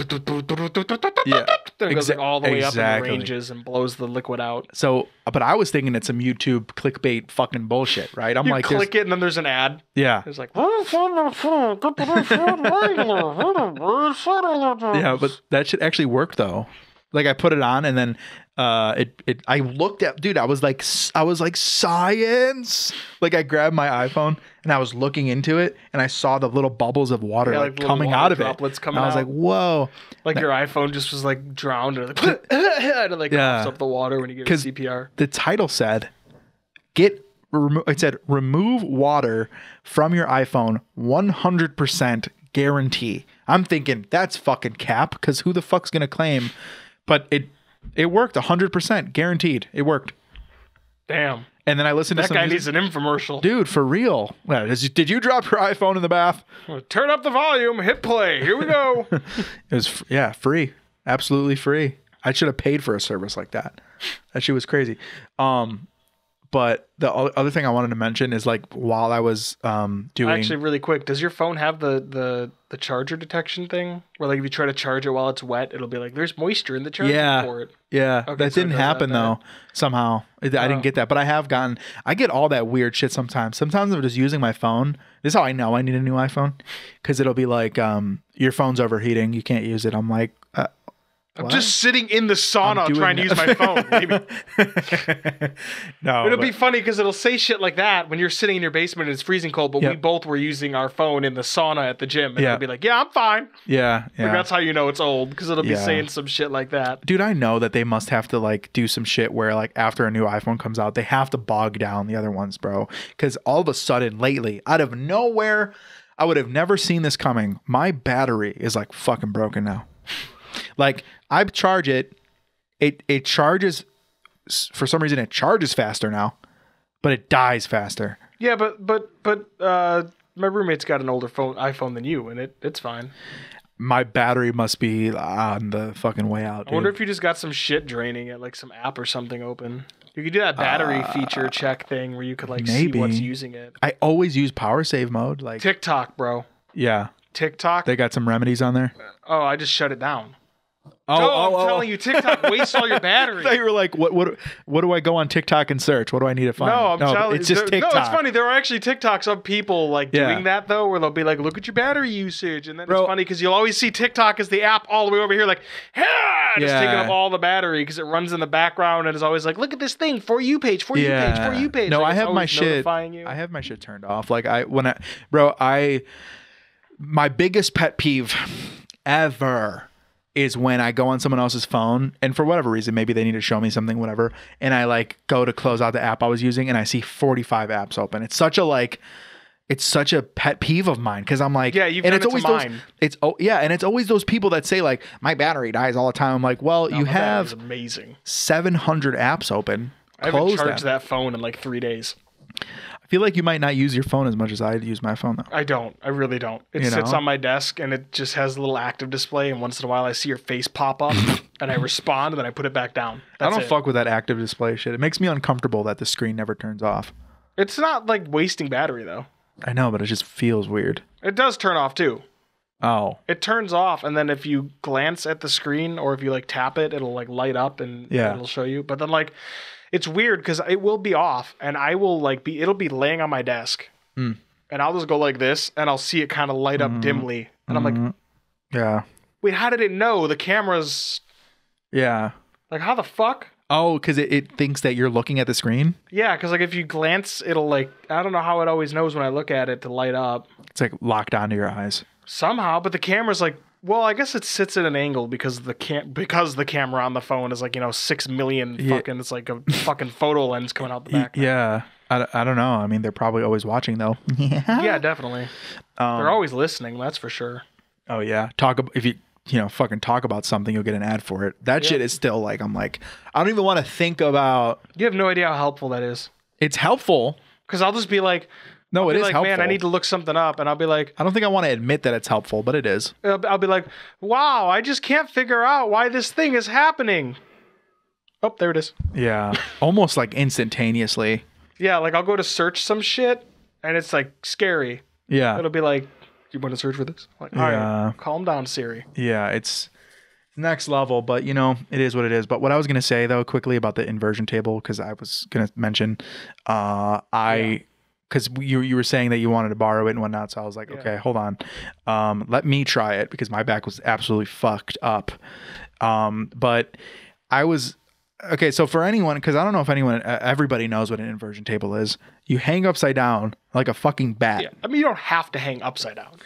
Yeah, it goes like all the way up in the ranges and blows the liquid out. so, uh, but I was thinking it's some YouTube clickbait fucking bullshit, right? I'm You like, click it and then there's an ad. yeah, It's like yeah, but that should actually work though. Like I put it on and then uh it it I looked at dude, I was like i was like science. Like I grabbed my iPhone and I was looking into it and I saw the little bubbles of water Yeah, like, like coming water out of it. droplets coming and I was out. like, "Whoa." like your iPhone just was like drowned or like and it like Yeah. up the water when you give it 'Cause- CPR. The title said get remo- it said remove water from your iPhone 100% guarantee. I'm thinking that's fucking cap cuz who the fuck's going to claim but it it worked 100% guaranteed. It worked. Damn, And then I listened to that some guy music- needs an infomercial. dude for real. Well, did you- did you drop your iPhone in the bath? Turn up the volume, hit play. Here we go. It was yeah, free. Absolutely free. I should have paid for a service like that. That shit was crazy. Um but the other thing I wanted to mention is like while I was um doing Actually, really quick, does your phone have the the the charger detection thing? Where like if you try to charge it while it's wet, it'll be like there's moisture in the charger Yeah. port. Yeah, Okay, that so didn't that happen there. though. Somehow, I I Oh. didn't get that, but I have gotten. I get all that weird shit sometimes. Sometimes I'm just using my phone. This is how I know I need a new iPhone, because it'll be like, um, your phone's overheating. You can't use it. I'm like, I'm What? just sitting in the sauna trying to use my phone. No. It'll but- be funny because it'll say shit like that when you're sitting in your basement and it's freezing cold, but we both were using our phone in the sauna at the gym. And Yeah. it'll be like, yeah, I'm fine. yeah, yeah. Like, that's how you know it's old because it'll be Yeah. saying some shit like that. Dude, I know that they must have to like do some shit where like after a new iPhone comes out, they have to bog down the other ones, bro. Because all of a sudden, lately, out of nowhere, I would have never seen this coming. My battery is like fucking broken now. Like I charge it, it it charges for some reason it charges faster now, but it dies faster. Yeah, but but but uh, my roommate's got an older phone iPhone than you, and it it's fine. My battery must be on the fucking way out. I wonder if you just got some shit draining it, like some app or something open. You could do that battery feature check thing where you could like see what's using it. I always use power save mode. Like, TikTok, bro. yeah, TikTok. they got some remedies on there. oh, I just shut it down. Oh, Oh, I'm oh. telling you, TikTok wastes all your I thought battery. you were like, what, what, what do I go on TikTok and search? What do I need to find? No, I'm telling it's just TikTok. No, it's funny. There are actually TikToks of people like Yeah. doing that though, where they'll be like, "Look at your battery usage," and then Bro- it's funny because you'll always see TikTok as the app all the way over here, like, "Yeah," just Yeah. taking up all the battery because it runs in the background and is always like, "Look at this thing for you page, for you page, for you page." No, Like, I have my shit. you. I have my shit turned off. Like I when I, bro, I, my biggest pet peeve ever is when I go on someone else's phone and for whatever reason, maybe they need to show me something, whatever, and I like go to close out the app I was using and I see 45 apps open. It's such a like it's such a pet peeve of mine because I'm like, Yeah, you've and it's it to always those, it's oh yeah, and it's always those people that say like my battery dies all the time. I'm like, well, No, you have amazing. 700 apps open. I haven't charged that phone in like three days. I feel like you might not use your phone as much as I use my phone though. I don't. I really don't. It You sits know? on my desk and it just has a little active display. And once in a while, I see your face pop up and I respond and then I put it back down. I That's don't it. fuck with that active display shit. It makes me uncomfortable that the screen never turns off. It's not like wasting battery though. I know, but it just feels weird. It does turn off too. Oh, It turns off, and then if you glance at the screen or if you like tap it, it'll like light up and Yeah. it'll show you. But then like, it's weird because it will be off, and I will like be it'll be laying on my desk, Hmm. and I'll just go like this, and I'll see it kind of light up dimly, and I'm like, yeah, wait, how did it know the camera's yeah. like how the fuck? Oh, because it, it thinks that you're looking at the screen. Yeah, because like if you glance, it'll like I don't know how it always knows when I look at it to light up It's like locked onto your eyes. somehow, but the camera's like. Well, I guess it sits at an angle because the cam because the camera on the phone is like you know six million Yeah. fucking. It's like a fucking photo lens coming out the back. Yeah, I, I don't know. I mean, they're probably always watching though. Yeah. Yeah, definitely. Um, They're always listening. That's for sure. oh yeah. Talk about if you you know fucking talk about something, you'll get an ad for it. That Yeah. shit is still like I'm like I don't even want to think about. You have no idea how helpful that is. It's helpful. Because I'll just be like, No, it is like, helpful. man, I need to look something up, and I'll be like, I don't think I want to admit that it's helpful, but it is. I'll I'll be like, wow, I just can't figure out why this thing is happening. Oh, there it is. Yeah, almost like instantaneously. Yeah, like I'll go to search some shit, and it's like scary. Yeah, It'll be like, you want to search for this? I'm like, all Yeah. right, calm down, Siri. yeah, it's next level, but you know, it is what it is. But what I was gonna say though, quickly about the inversion table, because I was gonna mention, uh, I. Because you you were saying that you wanted to borrow it and whatnot, so I was like, Yeah. okay, hold on, um, let me try it because my back was absolutely fucked up. Um, but I was okay. So for anyone, because I don't know if anyone, everybody knows what an inversion table is. You hang upside down like a fucking bat. Yeah, I mean, you don't have to hang upside down.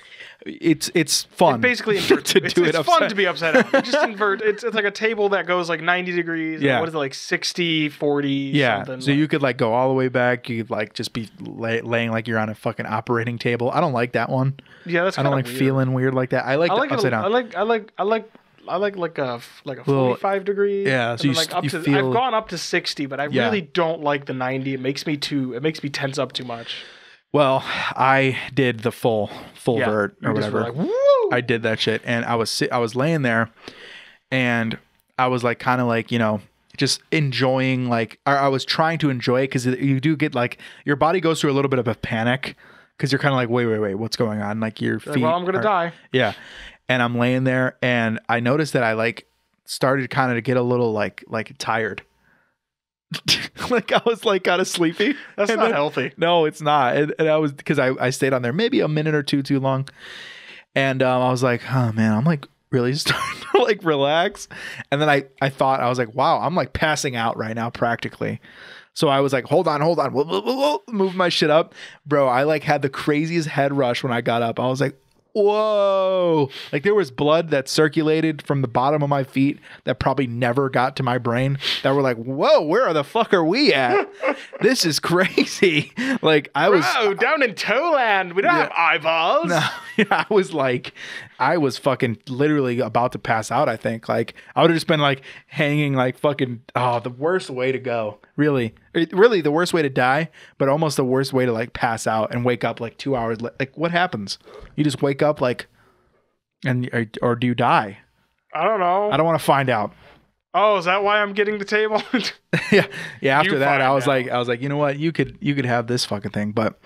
It's it's fun. Basically, invert, to it's, do it's it fun to be upside down. You just invert. It's, it's like a table that goes like 90 degrees. Yeah. What is it, like 60, 40, Yeah. something? So you could like go all the way back. You could like just be lay, laying like you're on a fucking operating table. I don't like that one. yeah, that's I don't like weird. feeling weird like that. I like, I like upside a, down. I like I like I like I like like a like a Little- 45 degree. yeah, so you like up you to feel- I've gone up to 60, but I Yeah. really don't like the 90. It makes me too it makes me tense up too much. Well, I did the full full Yeah, vert or whatever. like! I did that shit, and I was I was laying there, and I was like kind of like you know just enjoying like or I was trying to enjoy it because you do get like your body goes through a little bit of a panic because you're kind of like wait wait wait what's going on like your feet Like, well, I'm gonna are- die. Yeah. And I'm laying there and I noticed that I like started kind of to get a little like like tired. like I was like kind of sleepy. That's And not then- healthy. No, it's not. And, and I was because I, I stayed on there maybe a minute or two too long. And um, I was like, oh man, I'm like really starting to like relax. And then I, I thought, I was like, wow, I'm like passing out right now practically. So I was like, hold on, hold on, move my shit up. Bro, I like had the craziest head rush when I got up. I was like, whoa. Like there was blood that circulated from the bottom of my feet that probably never got to my brain that were like, whoa, where the fuck are we at? this is crazy. Like I was Bro, down in Toland, we don't have eyeballs. no, yeah, I was like, I was fucking literally about to pass out. I think like I would have just been like hanging like fucking oh the worst way to go. Really, it, really the worst way to die, but almost the worst way to like pass out and wake up like two hours. la- Like what happens? You just wake up like, and or, or do you die? I don't know. I don't want to find out. oh, is that why I'm getting the table? yeah, yeah. After You that, I was out. like, I was like, you know what? You could, you could have this fucking thing, but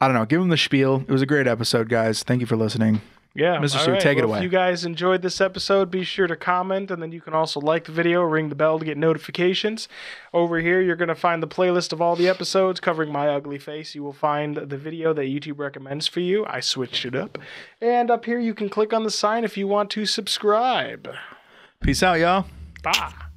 I don't know. Give him the spiel. It was a great episode, guys. Thank you for listening. Yeah, Mr. Suit, take it away. If you guys enjoyed this episode, be sure to comment, and then you can also like the video, ring the bell to get notifications. Over here, you're going to find the playlist of all the episodes covering my ugly face. You will find the video that YouTube recommends for you. I switched it up. And up here, you can click on the sign if you want to subscribe. Peace out, y'all. Bye.